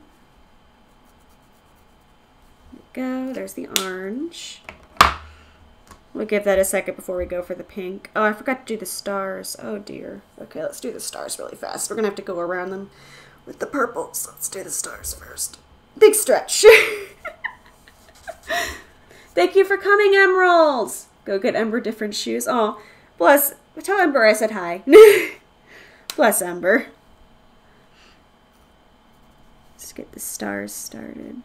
There go. There's the orange. We'll give that a second before we go for the pink. Oh, I forgot to do the stars. Oh, dear. Okay, let's do the stars really fast. We're going to have to go around them with the purple, so let's do the stars first. Big stretch. Thank you for coming, Emeralds. Go get Ember different shoes. Oh, bless. Tell Ember I said hi. bless Ember. Let's get the stars started.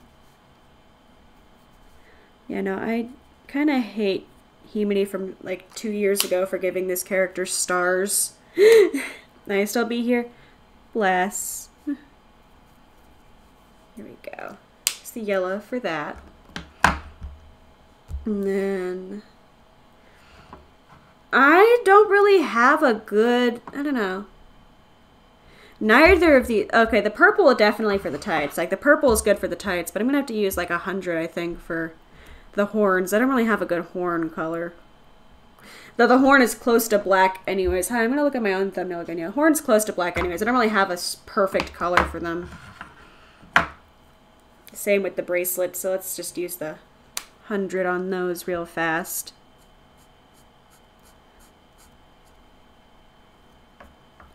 Yeah, no, I kind of hate Himari from like two years ago for giving this character stars. nice, I'll be here. Bless. Here we go. It's the yellow for that. And then I don't really have a good, I don't know. Neither of the, okay, the purple definitely for the tights. Like the purple is good for the tights, but I'm to have to use like a hundred, I think, for the horns. I don't really have a good horn color. Though the horn is close to black anyways. Hi, I'm going to look at my own thumbnail again. Yeah, horn's close to black anyways. I don't really have a perfect color for them. Same with the bracelet, so let's just use the 100 on those real fast.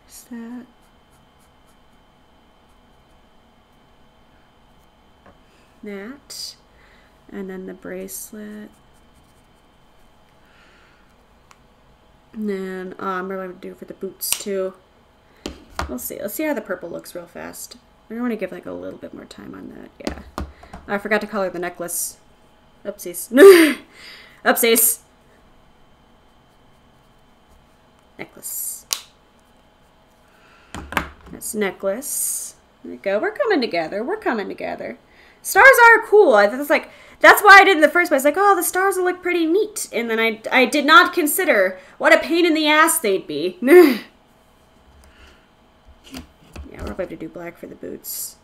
Is that... That and then the bracelet. And then oh, I'm going to do for the boots too. We'll see. Let's see how the purple looks real fast. I want to give like a little bit more time on that. Yeah. I forgot to color the necklace. Oopsies. Oopsies. necklace. That's necklace. There we go. We're coming together. We're coming together. Stars are cool. I think it's like, that's why I did in the first place. Like, oh, the stars will look pretty neat. And then I, I did not consider what a pain in the ass they'd be. yeah, we're have to do black for the boots.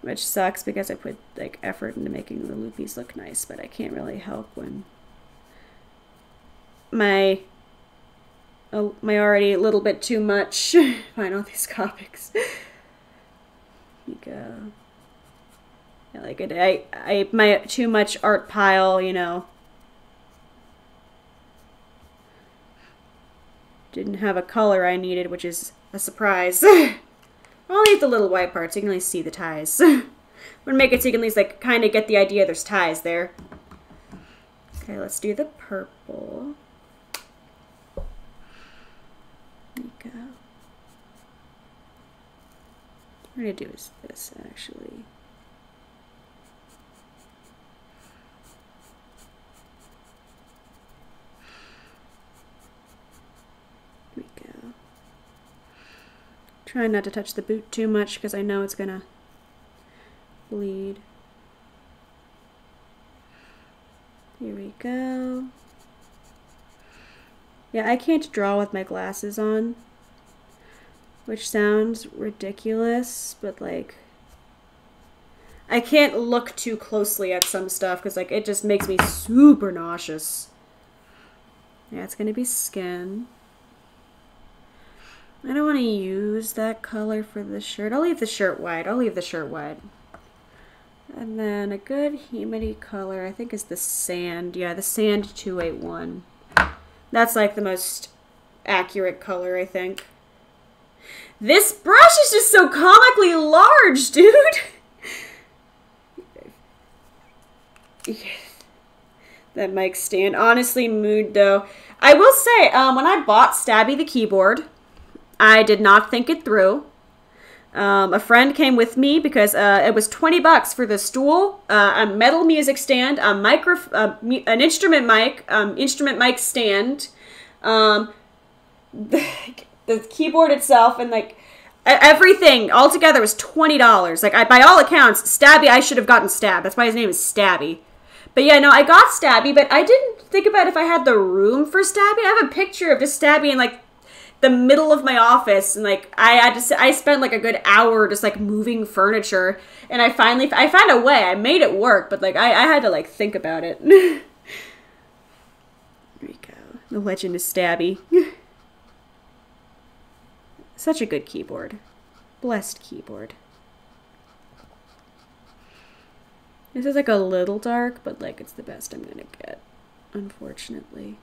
Which sucks because I put like effort into making the loopies look nice, but I can't really help when my uh, my already a little bit too much find all these Copics. you go. Yeah, like I, I, my too much art pile, you know. Didn't have a color I needed, which is a surprise. I'll leave the little white parts you can at least see the ties. I'm gonna make it so you can at least like kind of get the idea there's ties there. Okay, let's do the purple. There you go. What I'm gonna do is this actually. Try not to touch the boot too much because I know it's gonna bleed. Here we go. Yeah, I can't draw with my glasses on, which sounds ridiculous, but like, I can't look too closely at some stuff because like it just makes me super nauseous. Yeah, it's gonna be skin. I don't want to use that color for the shirt. I'll leave the shirt white. I'll leave the shirt white. And then a good humidity color, I think is the sand. Yeah, the sand 281. That's like the most accurate color, I think. This brush is just so comically large, dude! that mic stand. Honestly, mood though. I will say, um, when I bought Stabby the keyboard, I did not think it through. Um, a friend came with me because uh, it was 20 bucks for the stool, uh, a metal music stand, a micro, uh, an instrument mic, um, instrument mic stand, um, the, the keyboard itself, and like everything all together was twenty dollars. Like I, by all accounts, Stabby, I should have gotten Stab. That's why his name is Stabby. But yeah, no, I got Stabby, but I didn't think about if I had the room for Stabby. I have a picture of just Stabby in like the middle of my office and like I had to I spent like a good hour just like moving furniture and I finally I found a way. I made it work but like I, I had to like think about it. There we go. The legend is stabby. Such a good keyboard. Blessed keyboard. This is like a little dark but like it's the best I'm gonna get unfortunately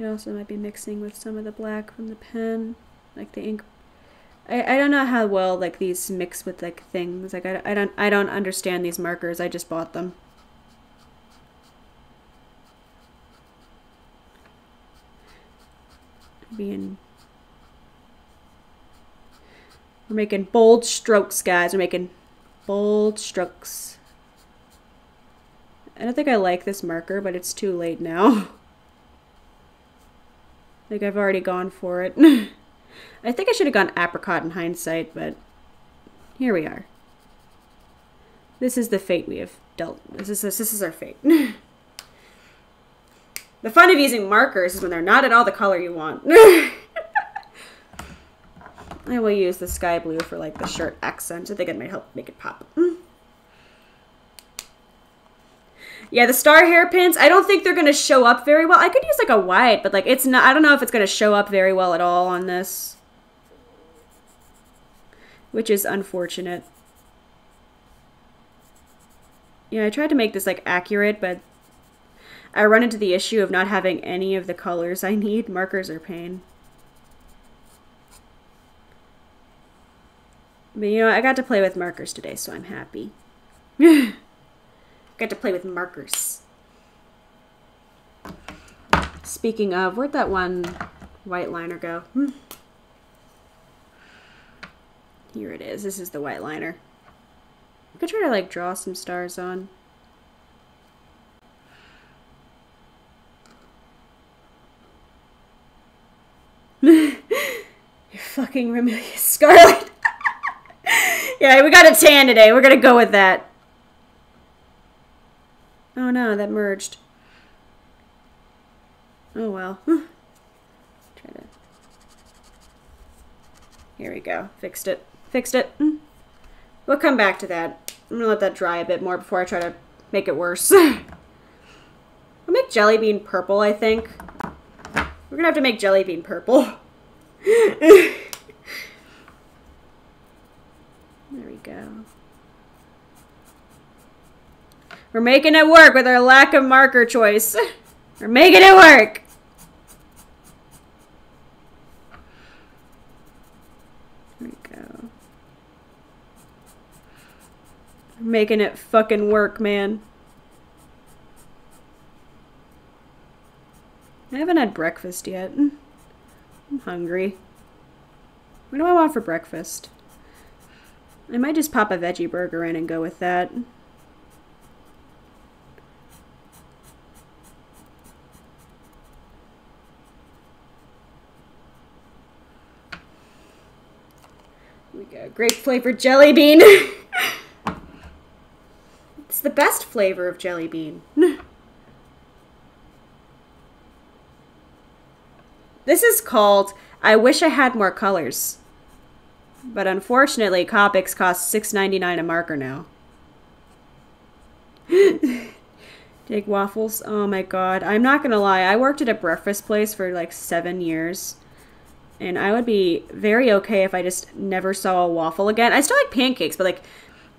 it also might be mixing with some of the black from the pen, like the ink. I, I don't know how well like these mix with like things. Like I, I don't I don't understand these markers. I just bought them. Being we're making bold strokes, guys. We're making bold strokes. I don't think I like this marker, but it's too late now. Like, I've already gone for it. I think I should have gone apricot in hindsight, but here we are. This is the fate we have dealt. This is this, this is our fate. the fun of using markers is when they're not at all the color you want. I will use the sky blue for like the shirt accent. I think it might help make it pop. Yeah, the star hairpins, I don't think they're going to show up very well. I could use like a white, but like it's not, I don't know if it's going to show up very well at all on this. Which is unfortunate. Yeah, I tried to make this like accurate, but I run into the issue of not having any of the colors I need. Markers are pain. But you know, I got to play with markers today, so I'm happy. Got to play with markers. Speaking of, where'd that one white liner go? Hmm. Here it is. This is the white liner. I could try to like draw some stars on. You're fucking Remilia Scarlet. yeah, we got a tan today. We're gonna go with that. Oh no, that merged. Oh well. Try to. Here we go. Fixed it. Fixed it. Hmm. We'll come back to that. I'm gonna let that dry a bit more before I try to make it worse. I'll make jelly bean purple, I think. We're gonna have to make jelly bean purple. there we go. We're making it work with our lack of marker choice. We're making it work. There we go. We're making it fucking work, man. I haven't had breakfast yet. I'm hungry. What do I want for breakfast? I might just pop a veggie burger in and go with that. we go. Grape flavored jelly bean. it's the best flavor of jelly bean. This is called I Wish I Had More Colors. But unfortunately, Copics cost $6.99 a marker now. Dig waffles. Oh my god. I'm not gonna lie, I worked at a breakfast place for like seven years. And I would be very okay if I just never saw a waffle again. I still like pancakes, but like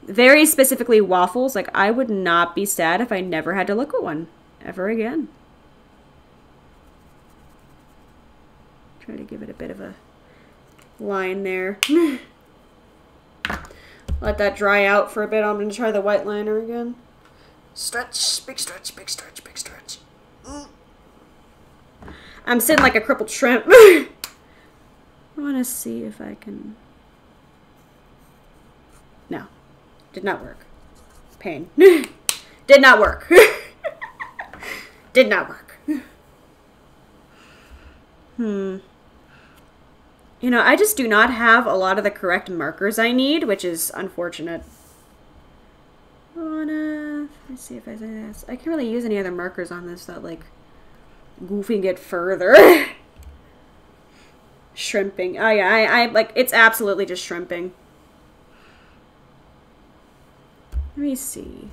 very specifically waffles, like I would not be sad if I never had to look at one ever again. Try to give it a bit of a line there. Let that dry out for a bit. I'm going to try the white liner again. Stretch, big stretch, big stretch, big stretch. I'm sitting like a crippled shrimp. I want to see if I can... No. Did not work. Pain. Did not work. Did not work. Hmm. You know, I just do not have a lot of the correct markers I need, which is unfortunate. I wanna... Let's see if I say this. I can't really use any other markers on this that, like, goofing it further. shrimping. Oh, yeah, I, I, like, it's absolutely just shrimping. Let me see.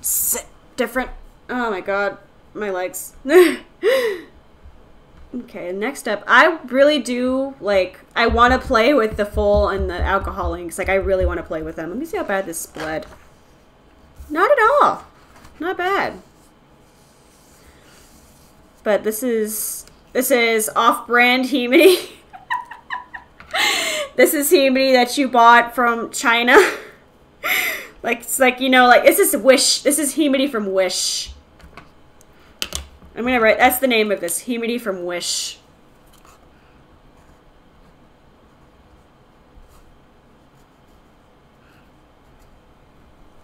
Sit different. Oh my god, my legs. Okay, next up, I really do like. I want to play with the full and the alcohol inks. Like, I really want to play with them. Let me see how bad this bled. Not at all. Not bad. But this is this is off-brand Himari. this is Himari that you bought from China. like it's like you know, like this is Wish. This is Himari from Wish. I'm gonna write, that's the name of this, Himari from Wish.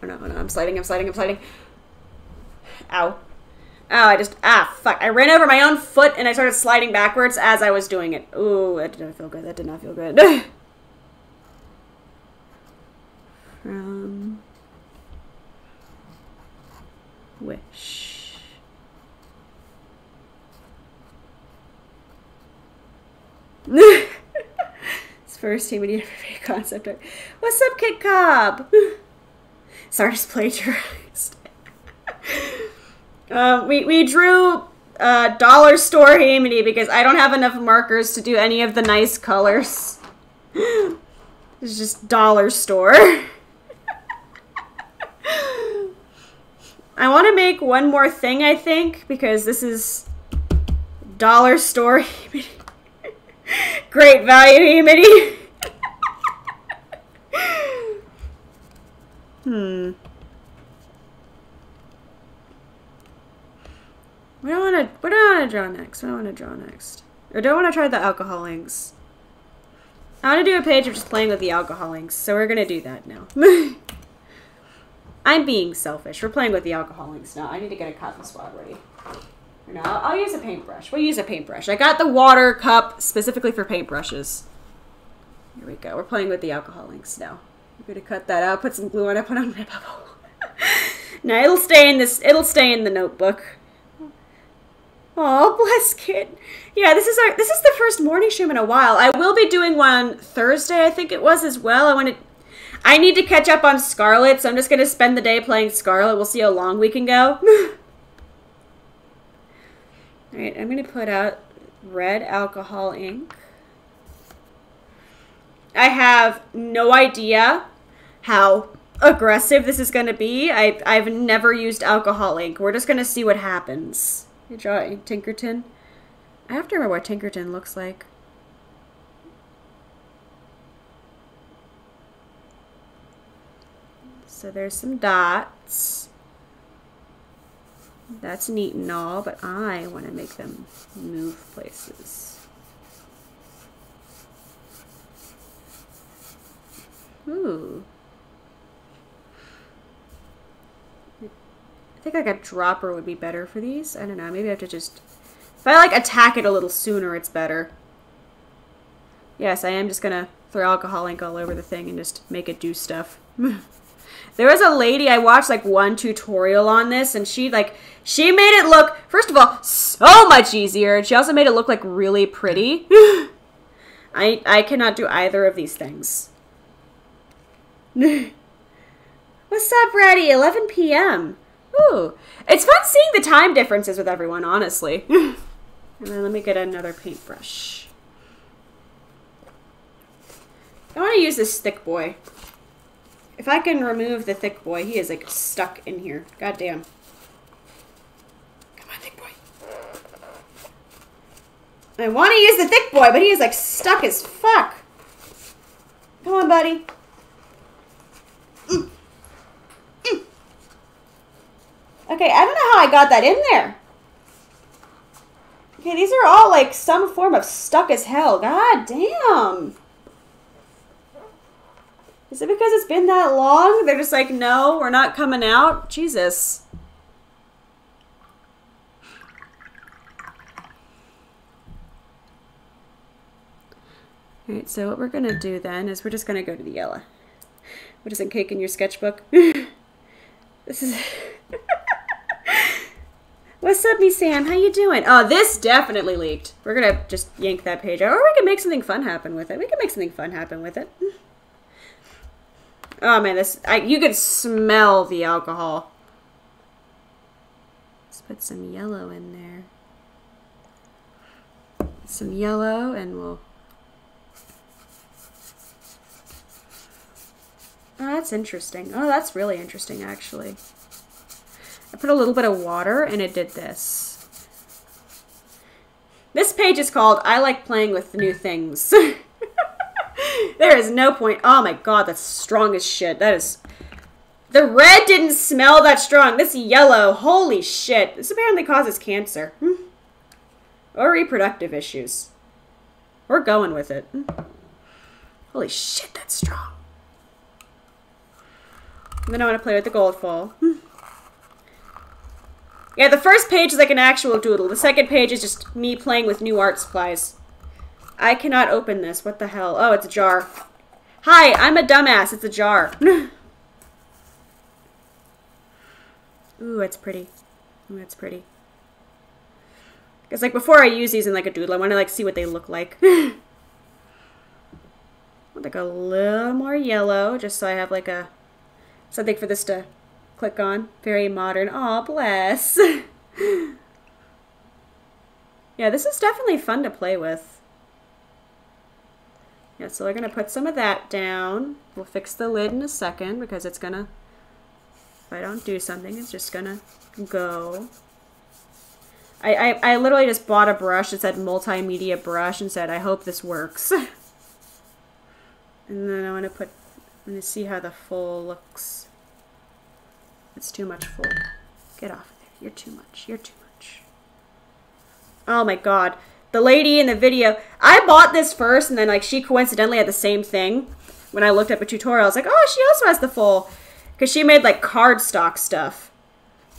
Oh no, oh no, I'm sliding, I'm sliding, I'm sliding. Ow. Ow, I just, ah, fuck. I ran over my own foot and I started sliding backwards as I was doing it. Ooh, that did not feel good, that did not feel good. from Wish. His first team in concept art. What's up, Kid Cobb? Sorry, plagiarized. Uh, we, we drew uh, dollar store Himari because I don't have enough markers to do any of the nice colors. it's just dollar store. I want to make one more thing, I think, because this is dollar store. Great value, Himari. hmm. What do I want to? What do I want to draw next? What do I want to draw next? Or do I want to try the alcohol inks? I want to do a page of just playing with the alcohol inks, so we're gonna do that now. I'm being selfish. We're playing with the alcohol inks now. I need to get a cotton swab ready. No, I'll, use a paintbrush. We'll use a paintbrush. I got the water cup specifically for paintbrushes. Here we go. We're playing with the alcohol inks now. I'm gonna cut that out, put some glue on it, put on Redbubble. now it'll stay in this it'll stay in the notebook. Oh, bless kid. Yeah, this is our this is the first morning stream in a while. I will be doing one Thursday, I think it was as well. I want to I need to catch up on Scarlet, so I'm just gonna spend the day playing Scarlet. We'll see how long we can go. Alright, I'm gonna put out red alcohol ink. I have no idea how aggressive this is going to be. I, I've never used alcohol ink. We're just going to see what happens. You draw Tinkerton. I have to remember what Tinkerton looks like. So there's some dots. That's neat and all, but I want to make them move places. Ooh. I think like a dropper would be better for these. I don't know. Maybe I have to just... If I like attack it a little sooner, it's better. Yes, I am just to throw alcohol ink all over the thing and just make it do stuff. there was a lady, I watched like one tutorial on this and she like, she made it look, first of all, so much easier. And she also made it look like really pretty. I, I cannot do either of these things. What's up, Ratty? 11 p.m. Ooh. It's fun seeing the time differences with everyone, honestly. and then let me get another paintbrush. I want to use this thick boy. If I can remove the thick boy, he is like stuck in here. God damn. Come on, thick boy. I want to use the thick boy, but he is like stuck as fuck. Come on, buddy. Okay, I don't know how I got that in there. Okay, these are all like some form of stuck as hell. God damn. Is it because it's been that long? They're just like, no, we're not coming out? Jesus. Alright, so what we're going to do then is we're just going to go to the yellow. What is in cake in your sketchbook? this is... What's up, me Sam? How you doing? Oh, this definitely leaked. We're gonna just yank that page out. Or we can make something fun happen with it. We can make something fun happen with it. Oh man, this I, you could smell the alcohol. Let's put some yellow in there. Some yellow and we'll Oh, that's interesting. Oh, that's really interesting actually. I put a little bit of water and it did this. This page is called I Like Playing with New Things. there is no point. Oh my god, that's strong as shit. That is... The red didn't smell that strong. This yellow, holy shit. This apparently causes cancer. Hmm. Or reproductive issues. We're going with it. Hmm. Holy shit, that's strong. And then I want to play with the gold foil. Hmm. Yeah, the first page is like an actual doodle. The second page is just me playing with new art supplies. I cannot open this. What the hell? Oh, it's a jar. Hi, I'm a dumbass. It's a jar. Ooh, it's pretty. Ooh, it's pretty. Because, like, before I use these in, like, a doodle, I want to, like, see what they look like. I want like a little more yellow, just so I have, like, a... Something for this to click on. Very modern. Aw, bless. yeah, this is definitely fun to play with. Yeah, so we're going to put some of that down. We'll fix the lid in a second because it's going to, if I don't do something, it's just going to go. I, I, I literally just bought a brush that said multimedia brush and said, I hope this works. and then I want to put, I'm to see how the full looks. It's too much full. Get off of there. You're too much. You're too much. Oh my god. The lady in the video, I bought this first and then like she coincidentally had the same thing. When I looked up a tutorial, I was like, oh, she also has the full. Because she made like cardstock stuff.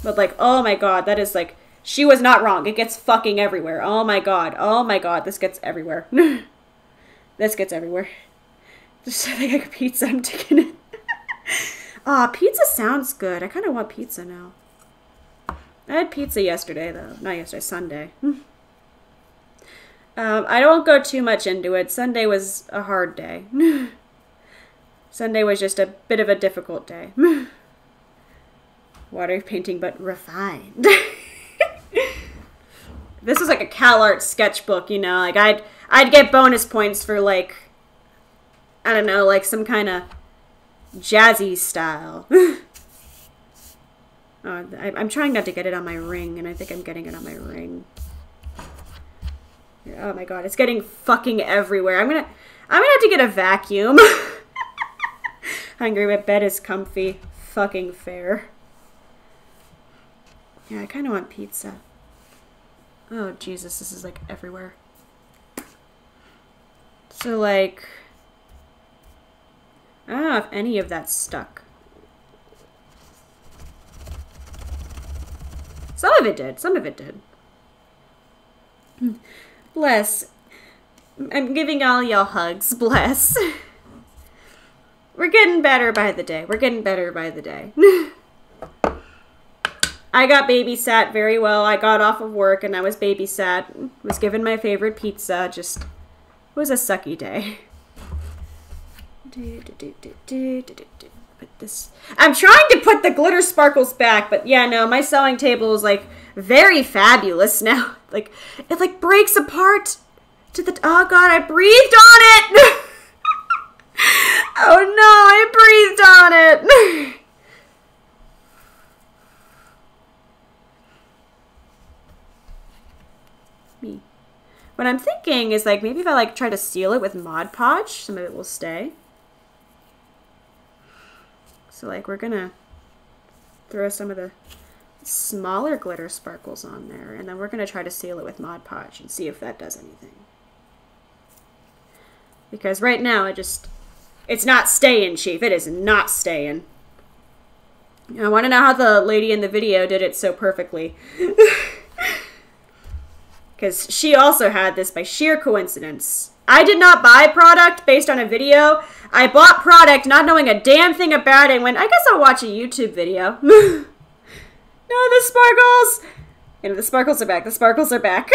But like, oh my god, that is like, She was not wrong. It gets fucking everywhere. Oh my god. Oh my god. This gets everywhere. this gets everywhere. Just like pizza. I'm taking it. Ah, oh, pizza sounds good. I kind of want pizza now. I had pizza yesterday, though. Not yesterday, Sunday. um, I don't go too much into it. Sunday was a hard day. Sunday was just a bit of a difficult day. Water painting, but refined. this was like a CalArts sketchbook, you know. Like I'd I'd get bonus points for like I don't know, like some kind of jazzy style. oh, I, I'm trying not to get it on my ring, and I think I'm getting it on my ring. Oh my god, it's getting fucking everywhere. I'm gonna I'm gonna have to get a vacuum. Hungry, but bed is comfy. Fucking fair. Yeah, I kind of want pizza. Oh, Jesus, this is like everywhere. So, like, I don't know if any of that stuck. Some of it did. Some of it did. Bless. I'm giving all y'all hugs. Bless. We're getting better by the day. We're getting better by the day. I got babysat very well. I got off of work and I was babysat. Was given my favorite pizza. Just was a sucky day. Put this. I'm trying to put the glitter sparkles back, but yeah, no, my sewing table is like very fabulous now. Like it like breaks apart to the. Oh god, I breathed on it. oh no, I breathed on it. Me. What I'm thinking is like maybe if I like try to seal it with Mod Podge, some of it will stay. So like we're gonna throw some of the smaller glitter sparkles on there and then we're gonna try to seal it with Mod Podge and see if that does anything. Because right now it just it's not staying, Chief. It is not staying. I want to know how the lady in the video did it so perfectly. Because she also had this by sheer coincidence. I did not buy product based on a video. I bought product not knowing a damn thing about it and went, I guess I'll watch a YouTube video. no, the sparkles! And the sparkles are back. The sparkles are back.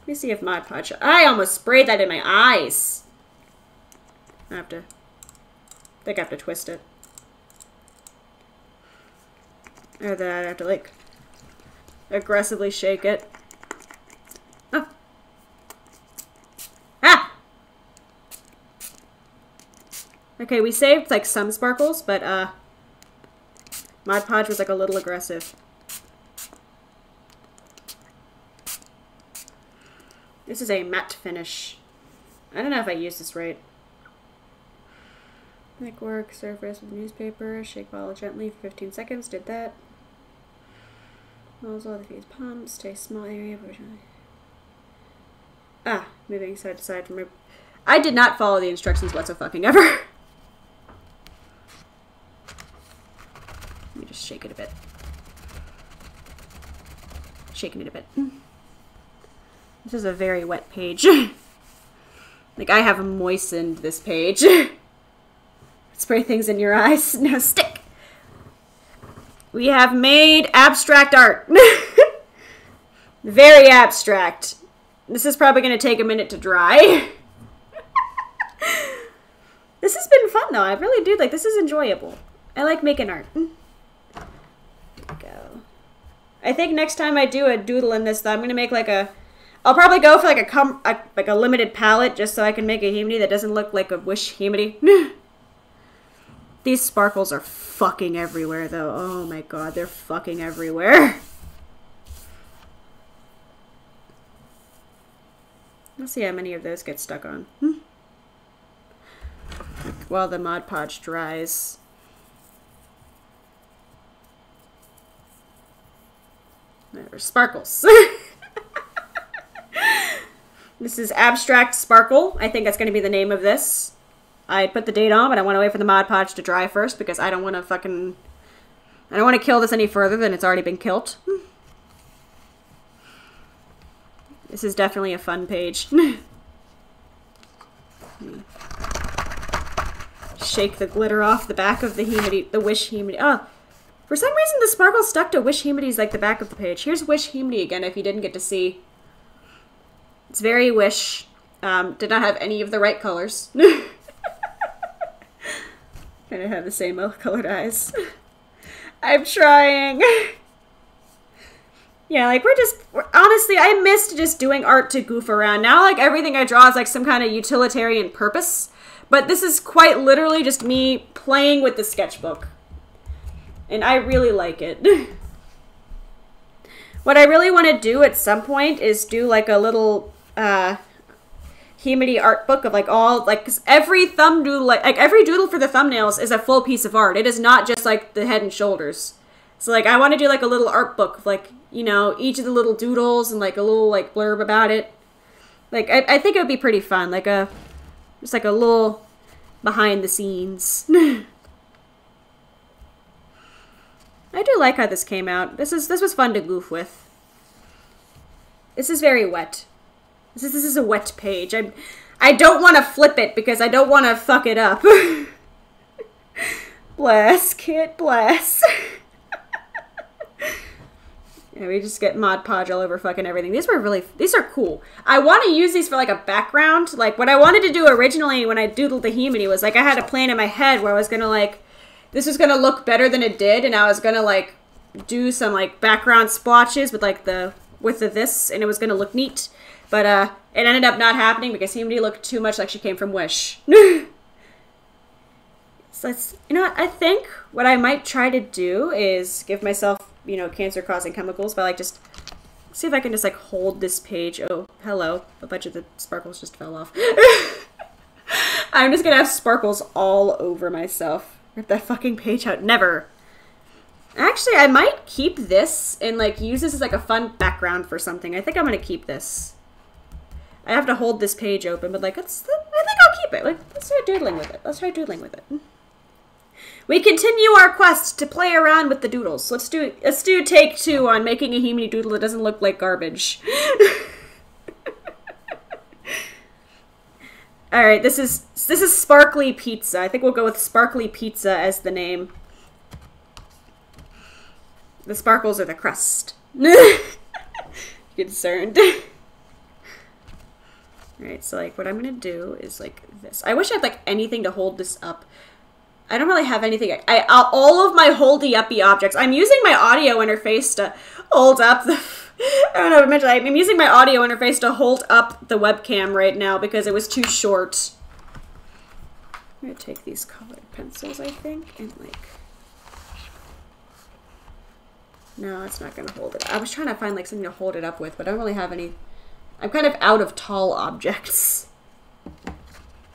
Let me see if Mod Podge... I almost sprayed that in my eyes. I have to... I think I have to twist it. Or that I have to, like, aggressively shake it. Okay, we saved, like, some sparkles, but, uh... Mod Podge was, like, a little aggressive. This is a matte finish. I don't know if I used this right. Make work, surface with newspaper, shake bottle gently for 15 seconds, did that. Nozzle, the feeds pump, stay small area. Ah, moving side to side from my... I did not follow the instructions whatsoever. Let me just shake it a bit. Shaking it a bit. This is a very wet page. like, I have moistened this page. Spray things in your eyes. No, stick. We have made abstract art. Very abstract. This is probably going to take a minute to dry. this has been fun, though. I really do. Like, this is enjoyable. I like making art. I think next time I do a doodle in this, though, I'm going to make, like, a... I'll probably go for, like, a, com a, like, a limited palette just so I can make a Himari that doesn't look like a Wish Himari. These sparkles are fucking everywhere, though. Oh my god, they're fucking everywhere. Let's see how many of those get stuck on. Hmm. While the Mod Podge dries. There sparkles. this is Abstract Sparkle. I think that's going to be the name of this. I put the date on, but I want to wait for the Mod Podge to dry first because I don't want to fucking I don't want to kill this any further than it's already been killed. This is definitely a fun page. Shake the glitter off the back of the the Wish Himari. Oh, for some reason the sparkle stuck to Wish Himari's like the back of the page. Here's Wish Himari again if you didn't get to see. It's very Wish. Um, did not have any of the right colors. kind of have the same colored eyes. I'm trying. yeah, like we're just we're, honestly, I missed just doing art to goof around. Now, like everything I draw is like some kind of utilitarian purpose, but this is quite literally just me playing with the sketchbook, and I really like it. what I really want to do at some point is do like a little uh, Himari art book of like all like cause every thumb doodle like, like every doodle for the thumbnails is a full piece of art. It is not just like the head and shoulders. So like I want to do like a little art book of like you know each of the little doodles and like a little like blurb about it. Like I, I think it would be pretty fun. Like a just like a little behind the scenes. I do like how this came out. This is this was fun to goof with. This is very wet. This is, this is a wet page. I, I don't want to flip it because I don't want to fuck it up. bless, kid, bless. yeah, we just get Mod Podge all over fucking everything. These were really, these are cool. I want to use these for like a background. Like what I wanted to do originally when I doodled the Himari was like I had a plan in my head where I was going to like, this was going to look better than it did and I was going to like do some like background splotches with like the, with the this and it was going to look neat. But uh, it ended up not happening because Himari looked too much like she came from Wish. so it's, you know what? I think what I might try to do is give myself, you know, cancer-causing chemicals by like just see if I can just like hold this page. Oh, hello. A bunch of the sparkles just fell off. I'm just gonna have sparkles all over myself. Rip that fucking page out. Never. Actually, I might keep this and like use this as like a fun background for something. I think I'm gonna keep this. I have to hold this page open, but like, let's, I think I'll keep it. Like, let's try doodling with it. Let's try doodling with it. We continue our quest to play around with the doodles. Let's do let's do take two on making a Himari doodle that doesn't look like garbage. All right, this is this is sparkly pizza. I think we'll go with sparkly pizza as the name. The sparkles are the crust. Concerned. All right, so like what I'm gonna do is like this. I wish I had like anything to hold this up. I don't really have anything. I, I all of my holdy uppy objects. I'm using my audio interface to hold up the. I don't know. Mention I'm using my audio interface to hold up the webcam right now because it was too short. I'm gonna take these colored pencils, I think, and like. No, it's not gonna hold it. I was trying to find like something to hold it up with, but I don't really have any I'm kind of out of tall objects.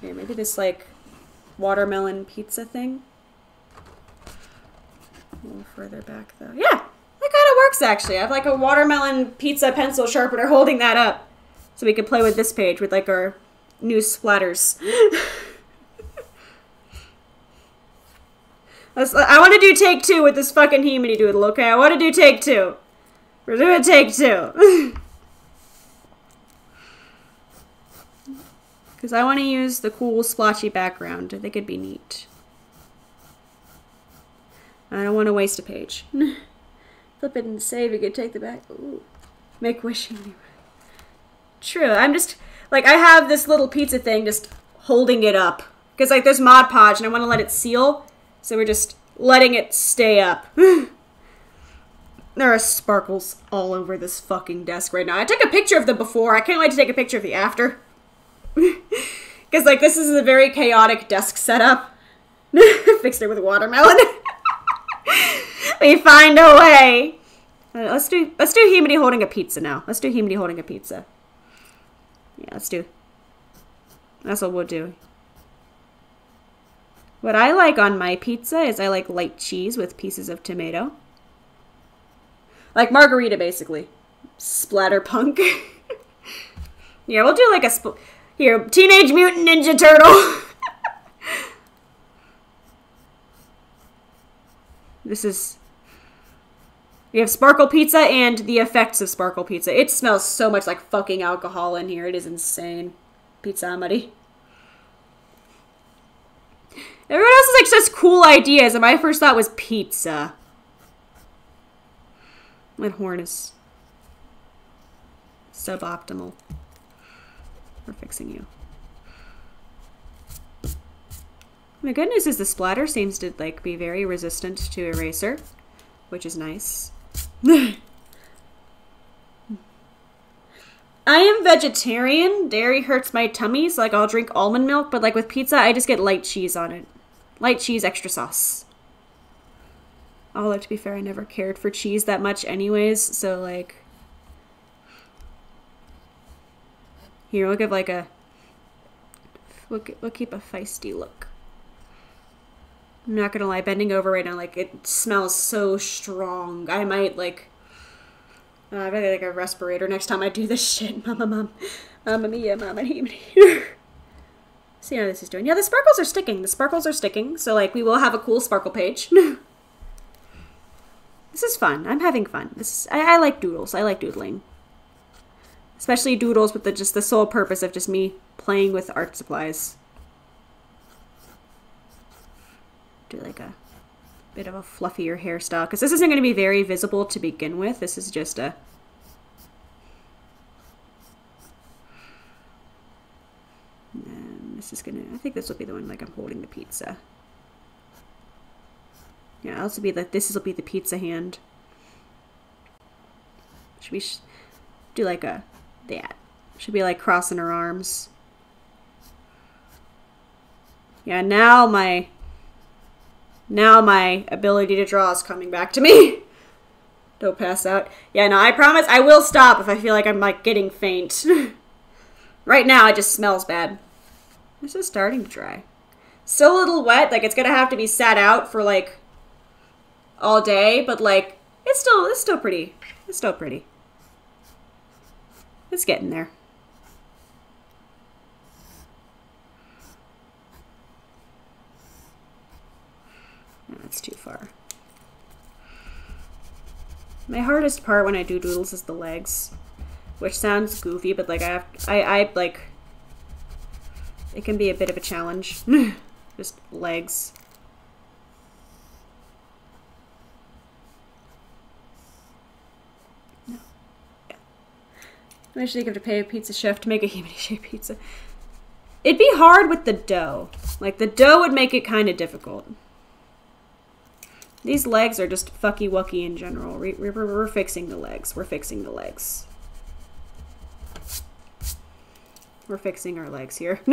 Maybe this like watermelon pizza thing. A little further back though. Yeah, that kind of works actually. I have like a watermelon pizza pencil sharpener holding that up. So we can play with this page with like our new splatters. I want to do take two with this fucking Himari Doodle, okay? I want to do take two. We're doing take two. Because I want to use the cool splotchy background. I think it'd be neat. I don't want to waste a page. Flip it and save. You could take the back. Ooh. Make wishing. True. I'm just like I have this little pizza thing just holding it up because like there's Mod Podge and I want to let it seal, so we're just letting it stay up. there are sparkles all over this fucking desk right now. I took a picture of the before. I can't wait to take a picture of the after. Because, like, this is a very chaotic desk setup. Fixed it with watermelon. we find a way. Uh, let's do let's do Himari holding a pizza now. Let's do Himari holding a pizza. Yeah, let's do. That's what we'll do. What I like on my pizza is I like light cheese with pieces of tomato. Like margarita, basically. Splatterpunk. yeah, we'll do like a... Here, Teenage Mutant Ninja Turtle. this is We have sparkle pizza and the effects of sparkle pizza. It smells so much like fucking alcohol in here. It is insane. Pizza Himari. Everyone else is like such cool ideas, and my first thought was pizza. My horn is suboptimal. We're fixing you. My good news is the splatter seems to like be very resistant to eraser, which is nice. I am vegetarian. Dairy hurts my tummy, so like I'll drink almond milk, but like with pizza, I just get light cheese on it. Light cheese, extra sauce. Although to be fair, I never cared for cheese that much anyways, so like Here, we'll give like a we'll, we'll keep a feisty look. I'm not gonna lie, bending over right now, like it smells so strong. I might like uh, I better like a respirator next time I do this shit. Mama, mom, mama mia, mama mia. See how this is doing. Yeah, the sparkles are sticking. The sparkles are sticking. So like we will have a cool sparkle page. this is fun. I'm having fun. This is, I, I like doodles. I like doodling. Especially doodles with the just the sole purpose of just me playing with art supplies. Do like a bit of a fluffier hairstyle because this isn't going to be very visible to begin with. This is just a this is gonna, I think this will be the one like I'm holding the pizza. Yeah, this will be the, this will be the pizza hand. Should we sh do like a, that. Should be like crossing her arms. Yeah, now my, now my ability to draw is coming back to me. Don't pass out. Yeah, no, I promise I will stop if I feel like I'm like getting faint. right now it just smells bad. This is starting to dry. Still a little wet, like it's gonna have to be sat out for like all day, but like it's still it's still pretty. It's still pretty. It's getting there. That's too far. My hardest part when I do doodles is the legs, which sounds goofy, but like I have, I, I like it can be a bit of a challenge. Just legs. I actually have to pay a pizza chef to make a human shaped pizza. It'd be hard with the dough. Like, the dough would make it kind of difficult. These legs are just fucky wucky in general. We're, we're, we're fixing the legs. We're fixing the legs. We're fixing our legs here.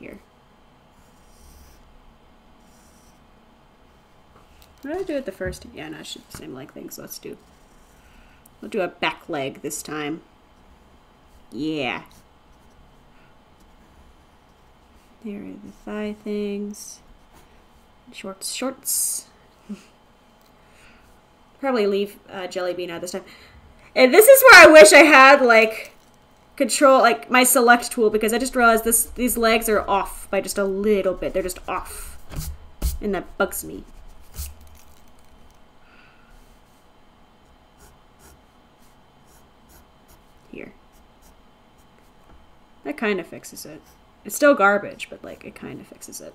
here. What did I do it the first? Yeah, no, I should same leg thing, so let's do... We'll do a back leg this time. Yeah. There are the thigh things. Shorts, shorts. Probably leave uh, Jelly Bean out this time. And this is where I wish I had, like, control, like, my select tool, because I just realized this these legs are off by just a little bit. They're just off. And that bugs me. Here. That kind of fixes it. It's still garbage, but, like, it kind of fixes it.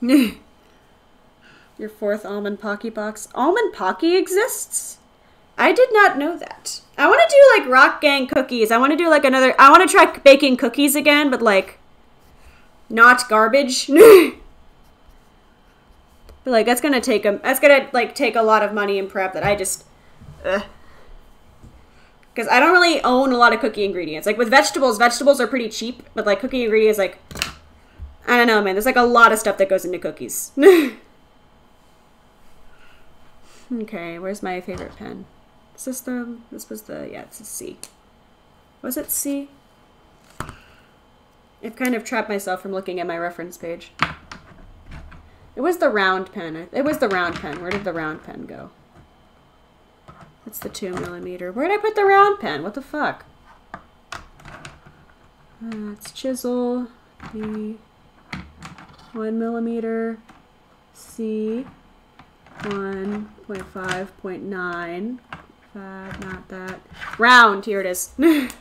Your fourth almond pocky box. Almond pocky exists? I did not know that. I want to do like rock gang cookies. I want to do like another. I want to try baking cookies again, but like not garbage. but like that's gonna take a that's gonna like take a lot of money and prep that I just. Because I don't really own a lot of cookie ingredients. Like with vegetables, vegetables are pretty cheap, but like cookie ingredients, like I don't know, man. There's like a lot of stuff that goes into cookies. okay, where's my favorite pen? system. This was the, yeah, it's a C. Was it C? I've kind of trapped myself from looking at my reference page. It was the round pen. It was the round pen. Where did the round pen go? That's the two millimeter. Where did I put the round pen? What the fuck? Uh, chisel. The one millimeter. C. One point five point nine. Five, not that. Round. Here it is.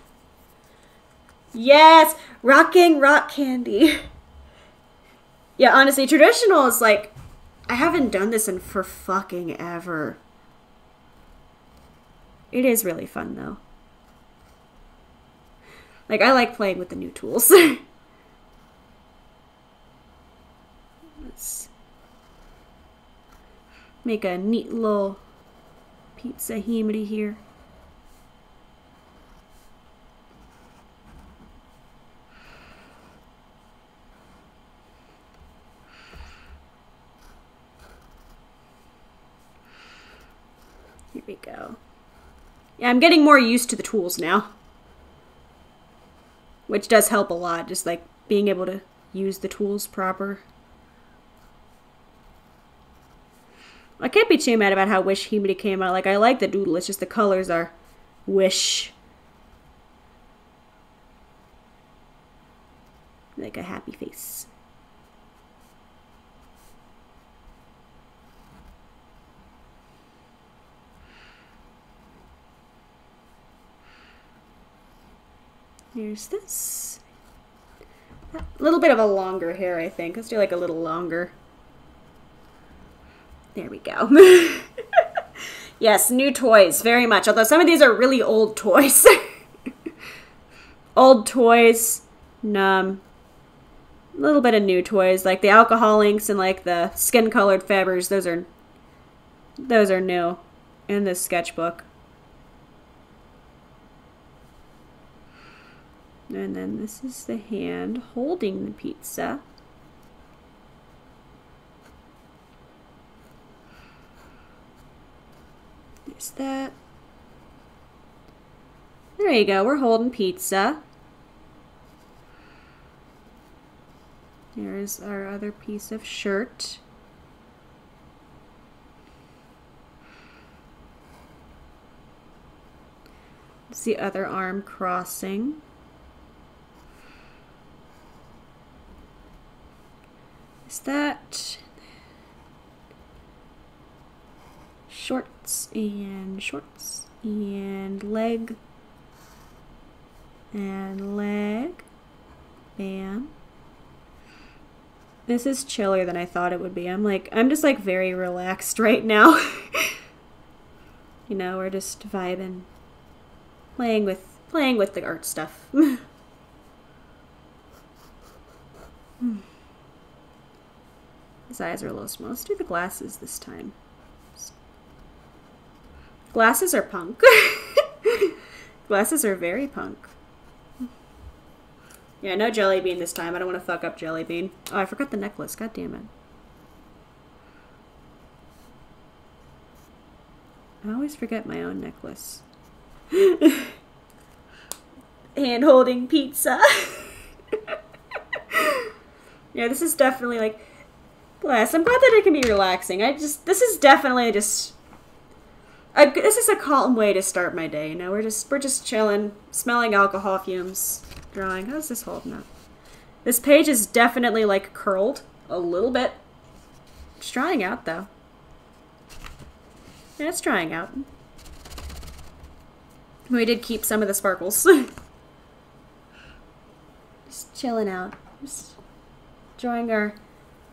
yes, rocking rock candy. yeah, honestly, traditional is like I haven't done this in for fucking ever. It is really fun though. Like I like playing with the new tools. Let's make a neat little pizza himari here. Here we go. Yeah, I'm getting more used to the tools now. Which does help a lot, just like being able to use the tools proper. I can't be too mad about how Wish Himari came out. Like, I like the doodle, it's just the colors are Wish. Like a happy face. Here's this. A little bit of a longer hair, I think. Let's do like a little longer. There we go. yes, new toys, very much. Although some of these are really old toys. old toys. Um, a little bit of new toys, like the alcohol inks and like the skin colored fibers. Those are those are new in this sketchbook. And then this is the hand holding the pizza. There's that. There you go, we're holding pizza. Here's our other piece of shirt. It's the other arm crossing. That shorts and shorts and leg and leg bam this is chiller than I thought it would be. I'm like, I'm just like very relaxed right now. you know, we're just vibing, playing with, playing with the art stuff. hmm. His eyes are a little small. Let's do the glasses this time. Glasses are punk. glasses are very punk. Yeah, no jelly bean this time. I don't want to fuck up jelly bean. Oh, I forgot the necklace. God damn it. I always forget my own necklace. Hand holding pizza. yeah, this is definitely like Bless. I'm glad that it can be relaxing. I just this is definitely just a, this is a calm way to start my day. You know, we're just we're just chilling, smelling alcohol fumes, drawing. How's this holding up? This page is definitely like curled a little bit. It's drying out though. Yeah, it's drying out. We did keep some of the sparkles. just chilling out. Just drawing our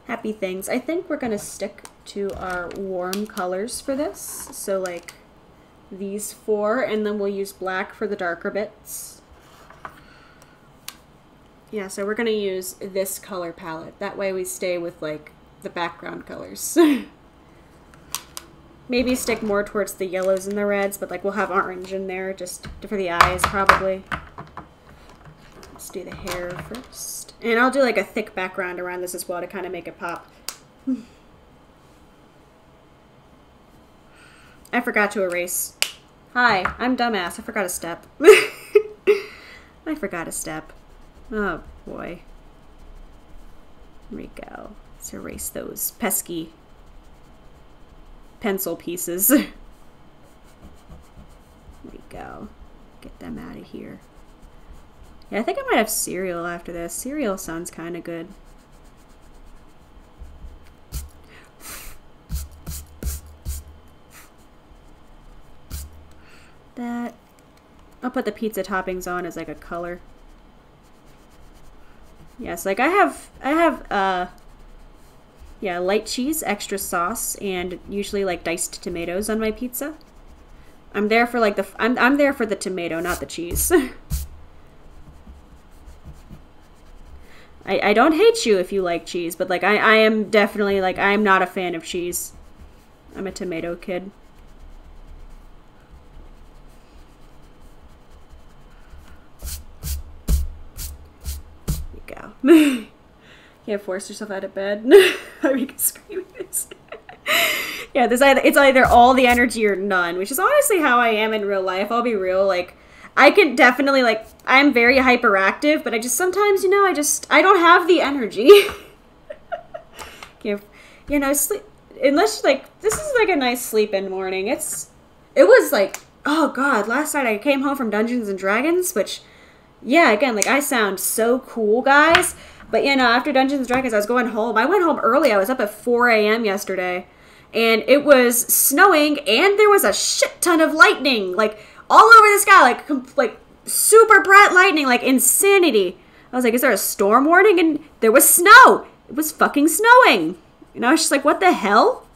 happy things. I think we're going to stick to our warm colors for this. So like these four, and then we'll use black for the darker bits. Yeah, so we're going to use this color palette. That way we stay with like the background colors. Maybe stick more towards the yellows and the reds, but like we'll have orange in there just for the eyes probably. Let's do the hair first. And I'll do like a thick background around this as well to kind of make it pop. I forgot to erase. Hi, I'm dumbass. I forgot a step. I forgot a step. Oh, boy. Here we go. Let's erase those pesky pencil pieces. There we go. Get them out of here. Yeah, I think I might have cereal after this. Cereal sounds kind of good. That... I'll put the pizza toppings on as like a color. Yes, like I have, I have, uh, yeah, light cheese, extra sauce, and usually like diced tomatoes on my pizza. I'm there for like the, I'm, I'm there for the tomato, not the cheese. I, I don't hate you if you like cheese, but like I, I am definitely like I'm not a fan of cheese. I'm a tomato kid. you go. Can't force yourself out of bed. I mean, scream this. yeah, this either it's either all the energy or none, which is honestly how I am in real life. I'll be real, like I can definitely like I'm very hyperactive, but I just sometimes, you know, I just I don't have the energy. Can't, you know, sleep unless like this is like a nice sleep in morning. It's it was like oh god, last night I came home from Dungeons and Dragons, which yeah, again, like I sound so cool, guys. But you know, after Dungeons and Dragons, I was going home. I went home early. I was up at 4 a.m. yesterday, and it was snowing, and there was a shit ton of lightning, like all over the sky, like like super bright lightning, like insanity. I was like, is there a storm warning? And there was snow. It was fucking snowing. Know, I was just like, what the hell?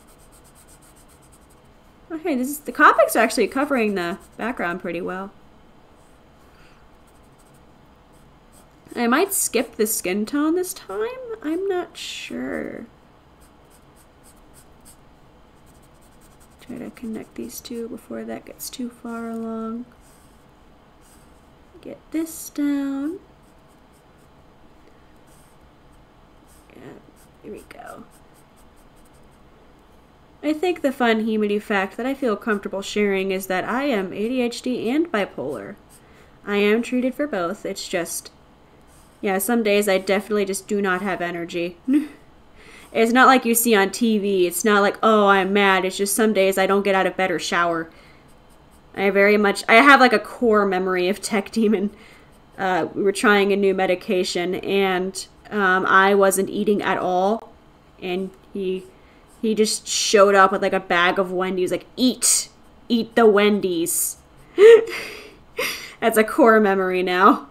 Okay, this is the Copics are actually covering the background pretty well. I might skip the skin tone this time. I'm not sure. Try to connect these two before that gets too far along. Get this down. Yeah, here we go. I think the fun humidity fact that I feel comfortable sharing is that I am ADHD and bipolar. I am treated for both. It's just yeah, some days I definitely just do not have energy. it's not like you see on TV. It's not like, oh, I'm mad. It's just some days I don't get out of bed or shower. I very much, I have like a core memory of Tech Demon. Uh, we were trying a new medication and um, I wasn't eating at all. And he, he just showed up with like a bag of Wendy's, like, eat, eat the Wendy's. That's a core memory now.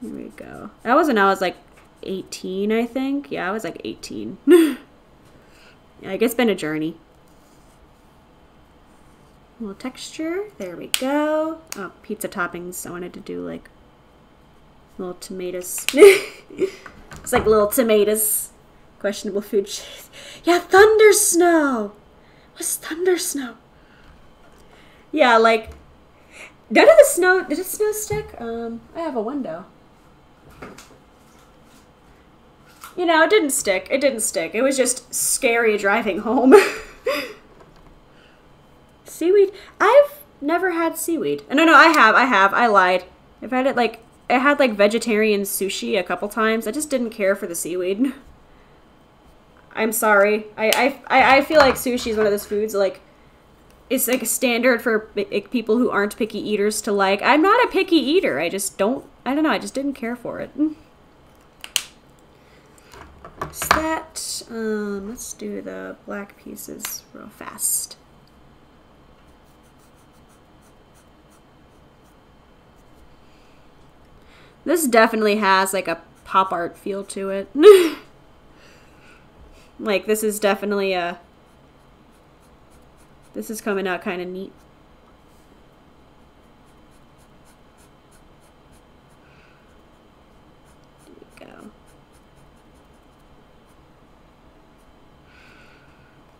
Here we go. That was when I was like 18, I think. Yeah, I was like 18. yeah, it's been a journey. Little texture. There we go. Oh, pizza toppings. I wanted to do like little tomatoes. it's like little tomatoes. Questionable food. yeah, thunder snow. What's thunder snow? Yeah, like none of the snow. Did it snow stick? Um, I have a window. You know, it didn't stick. It didn't stick. It was just scary driving home. seaweed? I've never had seaweed. Uh, no, no, I have. I have. I lied. I've had it like I had like vegetarian sushi a couple times. I just didn't care for the seaweed. I'm sorry. I I I feel like sushi is one of those foods like it's like a standard for people who aren't picky eaters to like. I'm not a picky eater. I just don't. I don't know. I just didn't care for it. Mm. That. Um, let's do the black pieces real fast. This definitely has like a pop art feel to it. like this is definitely a this is coming out kind of neat.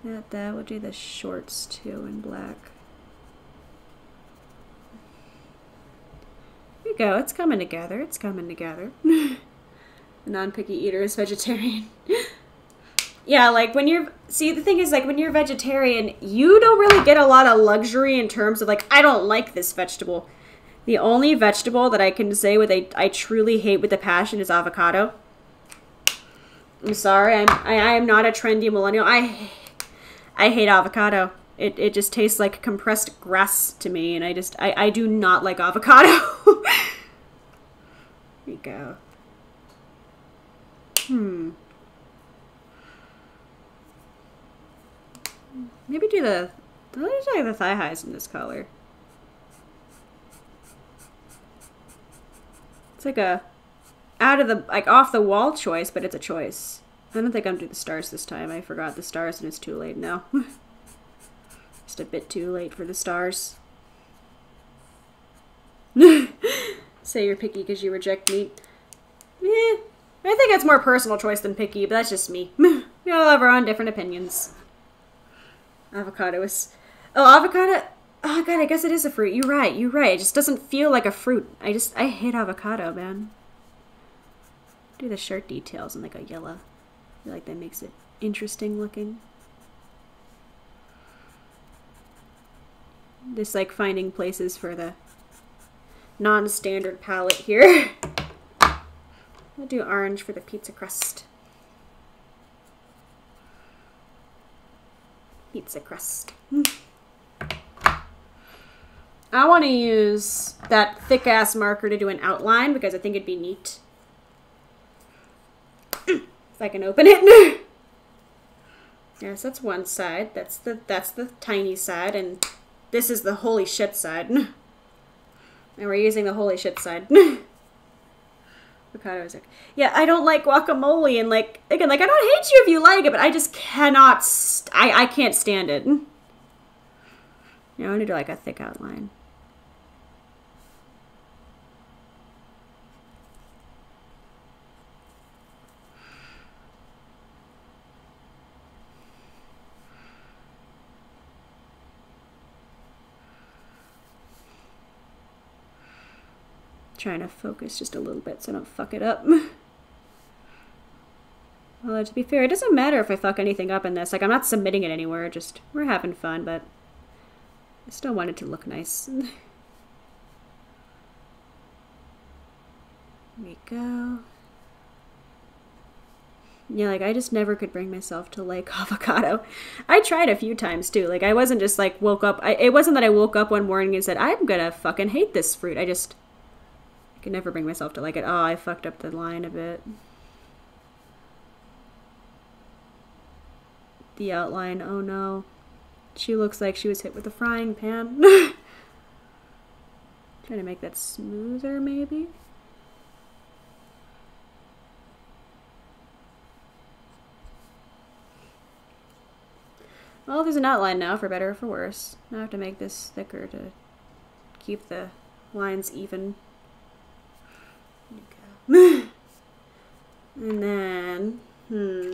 At that, we'll do the shorts too in black. There you go, it's coming together, it's coming together. the non-picky eater is vegetarian. yeah, like when you're, see the thing is like when you're vegetarian, you don't really get a lot of luxury in terms of like, I don't like this vegetable. The only vegetable that I can say with a I truly hate with a passion is avocado. I'm sorry, I'm I, I am not a trendy millennial. I I hate avocado. It, it just tastes like compressed grass to me, and I just, I, I do not like avocado. Here you go. Hmm. Maybe do the Let me check the thigh highs in this color. It's like a out of the like off the wall choice, but it's a choice. I don't think I'm doing the stars this time. I forgot the stars and it's too late now. Just a bit too late for the stars. Say you're picky because you reject meat. Yeah, I think it's more personal choice than picky, but that's just me. we all have our own different opinions. Avocado is... Oh, avocado... Oh, God, I guess it is a fruit. You're right, you're right. It just doesn't feel like a fruit. I just... I hate avocado, man. Do the shirt details in like a yellow. I feel like that makes it interesting looking. Just like finding places for the non-standard palette here. I'll do orange for the pizza crust. Pizza crust. I want to use that thick-ass marker to do an outline because I think it'd be neat. I can open it. yes, that's one side. That's the that's the tiny side, and this is the holy shit side. and we're using the holy shit side. Avocado is like, yeah, I don't like guacamole, and like again, like I don't hate you if you like it, but I just cannot. I I can't stand it. You know, I want to do like a thick outline. Trying to focus just a little bit so I don't fuck it up. Although, to be fair, it doesn't matter if I fuck anything up in this. Like, I'm not submitting it anywhere. Just, we're having fun, but I still want it to look nice. There we go. Yeah, like, I just never could bring myself to like avocado. I tried a few times, too. Like, I wasn't just, like, woke up. I, it wasn't that I woke up one morning and said, I'm gonna fucking hate this fruit. I just Could never bring myself to like it. Oh, I fucked up the line a bit. The outline, oh no. She looks like she was hit with a frying pan. Trying to make that smoother, maybe? Well, there's an outline now, for better or for worse. Now I have to make this thicker to keep the lines even. and then, hmm.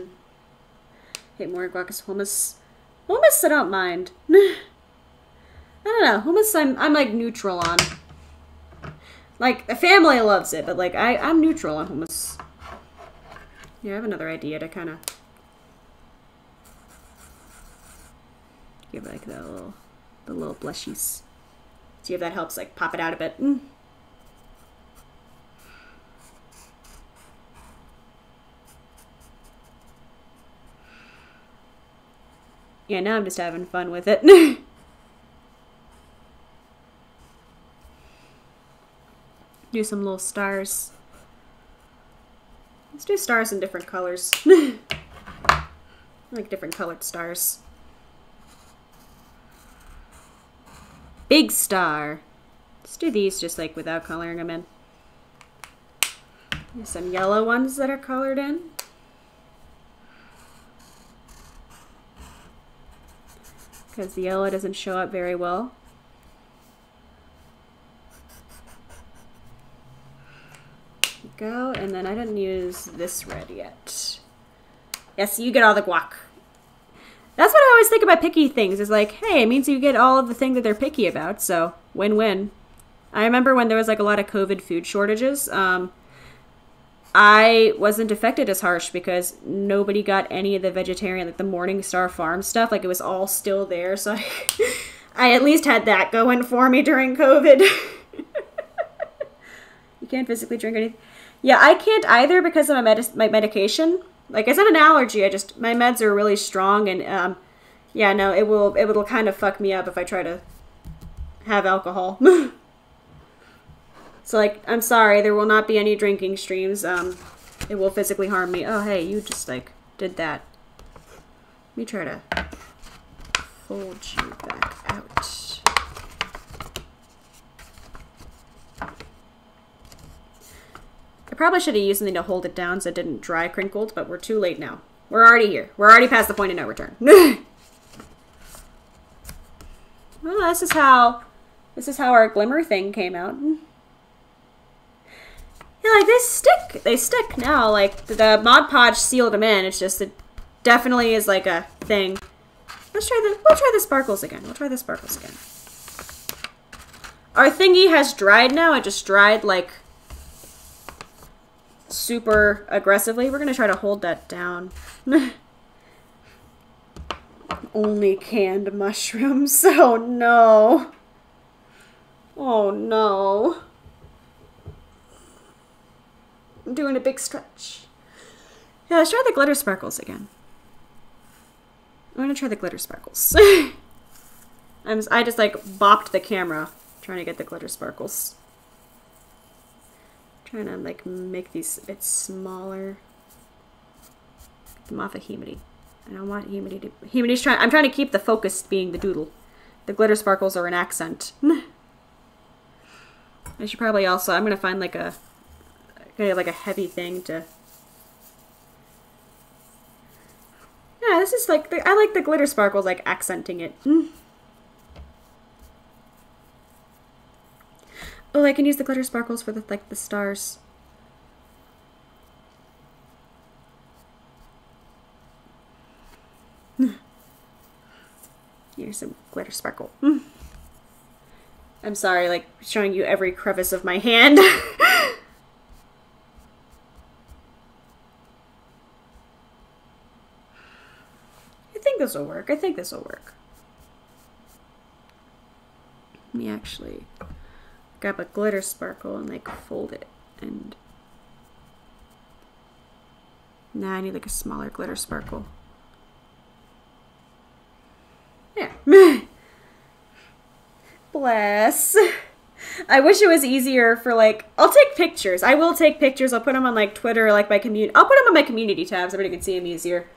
Hate more guacas hummus. Hummus I don't mind. I don't know. Hummus I'm I'm like neutral on. Like the family loves it, but like I, I'm neutral on hummus. Yeah, I have another idea to kinda give like the little the little blushies. See if that helps like pop it out a bit. Mm. Yeah, now I'm just having fun with it. do some little stars. Let's do stars in different colors. like different colored stars. Big star. Let's do these just like without coloring them in. There's some yellow ones that are colored in. Because the yellow doesn't show up very well. Go, and then I didn't use this red yet. Yes, you get all the guac. That's what I always think about picky things, is like, hey, it means you get all of the thing that they're picky about, so win-win. I remember when there was like a lot of COVID food shortages, um, I wasn't affected as harsh because nobody got any of the vegetarian, like the Morningstar Farm stuff. Like it was all still there. So I, I at least had that going for me during COVID. you can't physically drink anything. Yeah, I can't either because of my, med- my medication. Like I said, an allergy. I just my meds are really strong, and um, yeah, no, it will it will kind of fuck me up if I try to have alcohol. So like, I'm sorry, there will not be any drinking streams. Um, it will physically harm me. Oh, hey, you just like did that. Let me try to fold you back out. I probably should have used something to hold it down so it didn't dry crinkled, but we're too late now. We're already here. We're already past the point of no return. well, this is how this is how our glimmer thing came out. Yeah, like they stick. They stick now. Like the Mod Podge sealed them in. It's just it definitely is like a thing. Let's try the we'll try the sparkles again. We'll try the sparkles again. Our thingy has dried now. It just dried like super aggressively. We're gonna try to hold that down. Only canned mushrooms. Oh no. Oh no. I'm doing a big stretch. Yeah, let's try the glitter sparkles again. I'm gonna try the glitter sparkles. I'm, I just like bopped the camera trying to get the glitter sparkles. Trying to like make these a bit smaller. Get them off of Himari. I don't want Himari to. Trying. I'm trying to keep the focus being the doodle. The glitter sparkles are an accent. I should probably also. I'm gonna find like a Of like a heavy thing to... Yeah, this is like... The, I like the glitter sparkles, like, accenting it. Mm. Oh, I can use the glitter sparkles for the, like, the stars. Here's some glitter sparkle. Mm. I'm sorry, like, showing you every crevice of my hand. this will work. I think this will work. Let me actually grab a glitter sparkle and like fold it and now I need like a smaller glitter sparkle. Yeah. Bless. I wish it was easier for like I'll take pictures. I will take pictures. I'll put them on like Twitter, like my community. I'll put them on my community tabs. Everybody can see them easier.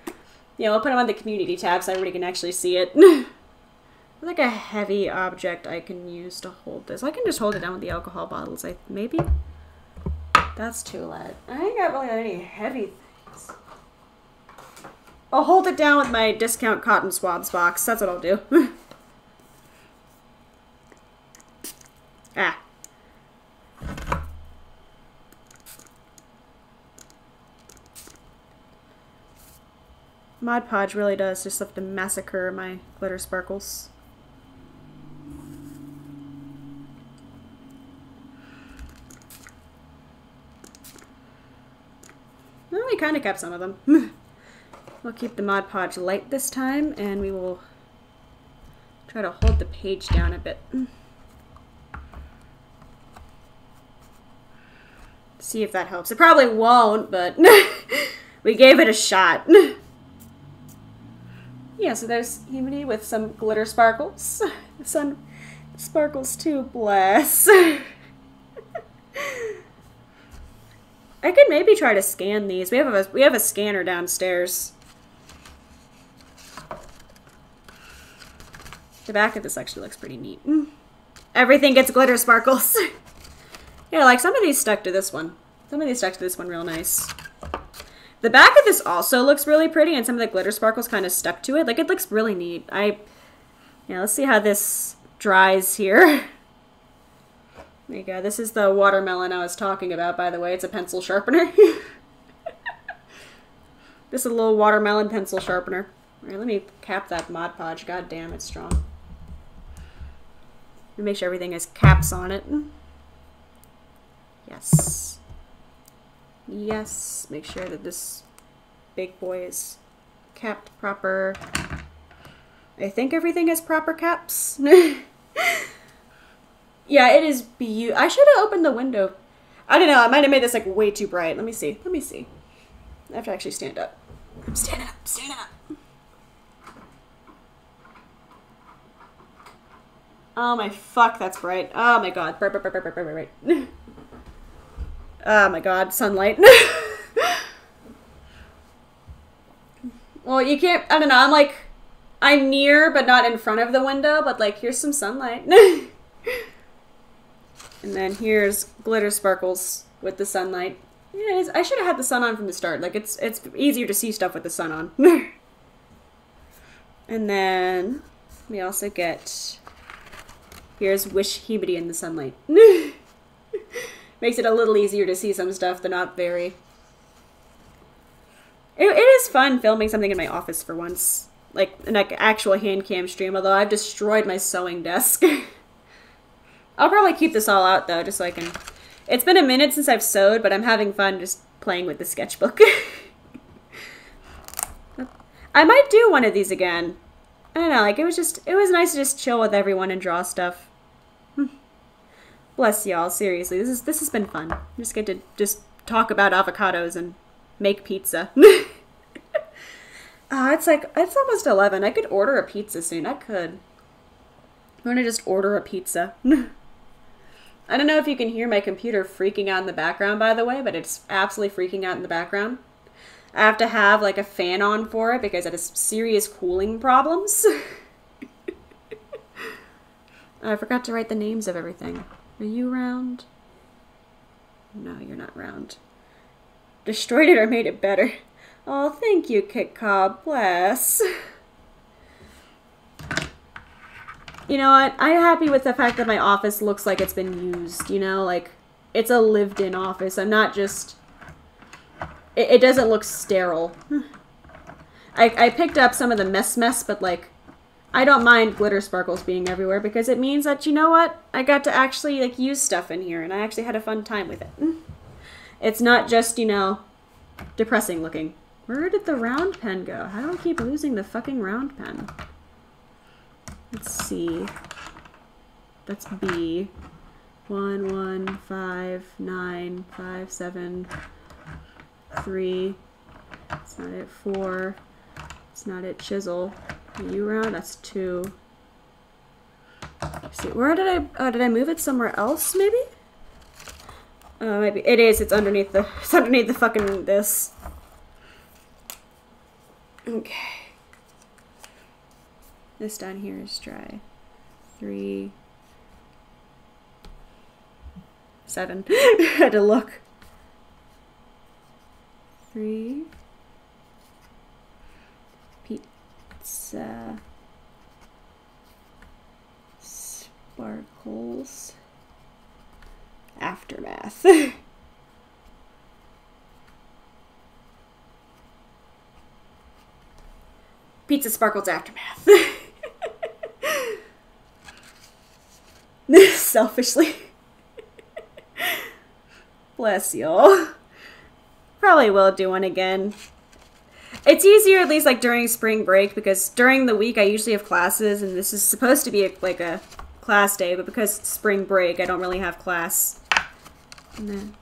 Yeah, I'll put them on the community tab so everybody can actually see it. like a heavy object I can use to hold this. I can just hold it down with the alcohol bottles. I maybe that's too light. I ain't got really any heavy things. I'll hold it down with my discount cotton swabs box. That's what I'll do. ah. Mod Podge really does just have to massacre my glitter sparkles. Well, we kind of kept some of them. we'll keep the Mod Podge light this time, and we will try to hold the page down a bit. See if that helps. It probably won't, but we gave it a shot. Yeah, so there's Himari with some glitter sparkles. Sun sparkles too, bless. I could maybe try to scan these. We have a we have a scanner downstairs. The back of this actually looks pretty neat. Mm. Everything gets glitter sparkles. yeah, like some of these stuck to this one. Some of these stuck to this one real nice. The back of this also looks really pretty, and some of the glitter sparkles kind of stuck to it. Like, it looks really neat. I, yeah, let's see how this dries here. There you go. This is the watermelon I was talking about, by the way. It's a pencil sharpener. this is a little watermelon pencil sharpener. All right, let me cap that Mod Podge. God damn, it's strong. Make sure everything has caps on it. Yes. Yes, make sure that this big boy is capped proper. I think everything has proper caps. yeah, it is beautiful. I should have opened the window. I don't know, I might have made this like way too bright. Let me see. Let me see. I have to actually stand up. I'm up, Stand up. Oh my fuck, that's bright. Oh my god. Bright, bright, bright, bright, bright, bright, bright. Oh my god, sunlight. well, you can't, I don't know, I'm like, I'm near, but not in front of the window, but like, here's some sunlight. and then here's glitter sparkles with the sunlight. Yeah, I should have had the sun on from the start. Like, it's it's easier to see stuff with the sun on. and then we also get, here's Wish Hibidi in the sunlight. Makes it a little easier to see some stuff, but not very. It, it is fun filming something in my office for once like an actual hand cam stream, although I've destroyed my sewing desk. I'll probably keep this all out though, just so I can. It's been a minute since I've sewed, but I'm having fun just playing with the sketchbook. I might do one of these again. I don't know, like it was just it was nice to just chill with everyone and draw stuff. Bless y'all, seriously. This is this has been fun. Just get to just talk about avocados and make pizza. Uh, it's like, it's almost 11. I could order a pizza soon. I could. I'm to just order a pizza. I don't know if you can hear my computer freaking out in the background, by the way, but it's absolutely freaking out in the background. I have to have like a fan on for it because it has serious cooling problems. I forgot to write the names of everything. Are you round? No, you're not round. Destroyed it or made it better. Oh, thank you, Kit Cobb. Bless. You know what? I'm happy with the fact that my office looks like it's been used, you know? Like, it's a lived-in office. I'm not just... It, it doesn't look sterile. I, I picked up some of the mess mess, but, like, I don't mind glitter sparkles being everywhere because it means that, you know what? I got to actually, like, use stuff in here, and I actually had a fun time with it. Mm. It's not just, you know, depressing looking. Where did the round pen go? How do I keep losing the fucking round pen? Let's see. That's B. One, one, five, nine, five, seven, three. It's not it. Four. It's not it. Chisel. Round? That's two. Let's see, where did I? Oh, did I move it somewhere else? Maybe. Oh, maybe it is. It's underneath the. It's underneath the fucking this. Okay. This down here is dry. Three. Seven. had to look. Three. Uh, Pizza. Sparkles. Aftermath. Pizza Sparkles Aftermath. Selfishly. Bless y'all. Probably will do one again. It's easier at least like during spring break because during the week I usually have classes and this is supposed to be a, like a class day, but because spring break I don't really have class. And then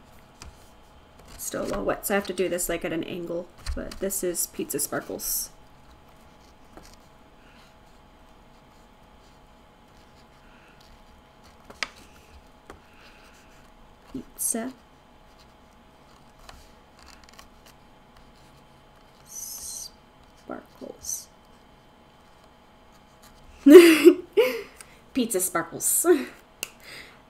still a little wet, so I have to do this like at an angle. But this is Pizza Sparkles. pizza. Sparkles. pizza sparkles.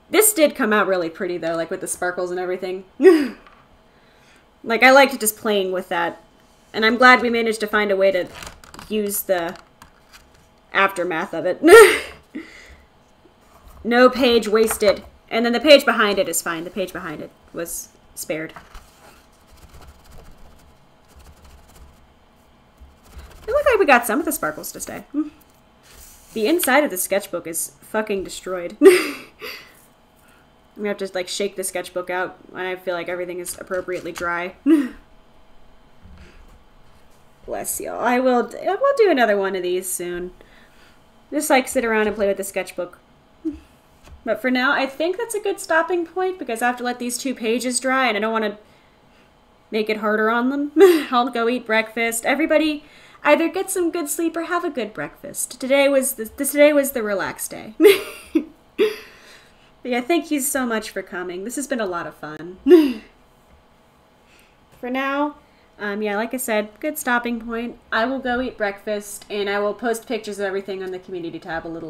this did come out really pretty though, like with the sparkles and everything. like I liked just playing with that. And I'm glad we managed to find a way to use the aftermath of it. no page wasted. And then the page behind it is fine. The page behind it was spared. It looked like we got some of the sparkles to stay. Hmm. The inside of the sketchbook is fucking destroyed. I'm gonna have to like shake the sketchbook out when I feel like everything is appropriately dry. Bless y'all. I will. I will do another one of these soon. Just like sit around and play with the sketchbook. But for now, I think that's a good stopping point because I have to let these two pages dry and I don't want to make it harder on them. I'll go eat breakfast. Everybody either get some good sleep or have a good breakfast. Today was the, today was the relaxed day. yeah, thank you so much for coming. This has been a lot of fun. for now, um, yeah, like I said, good stopping point. I will go eat breakfast and I will post pictures of everything on the community tab a little later.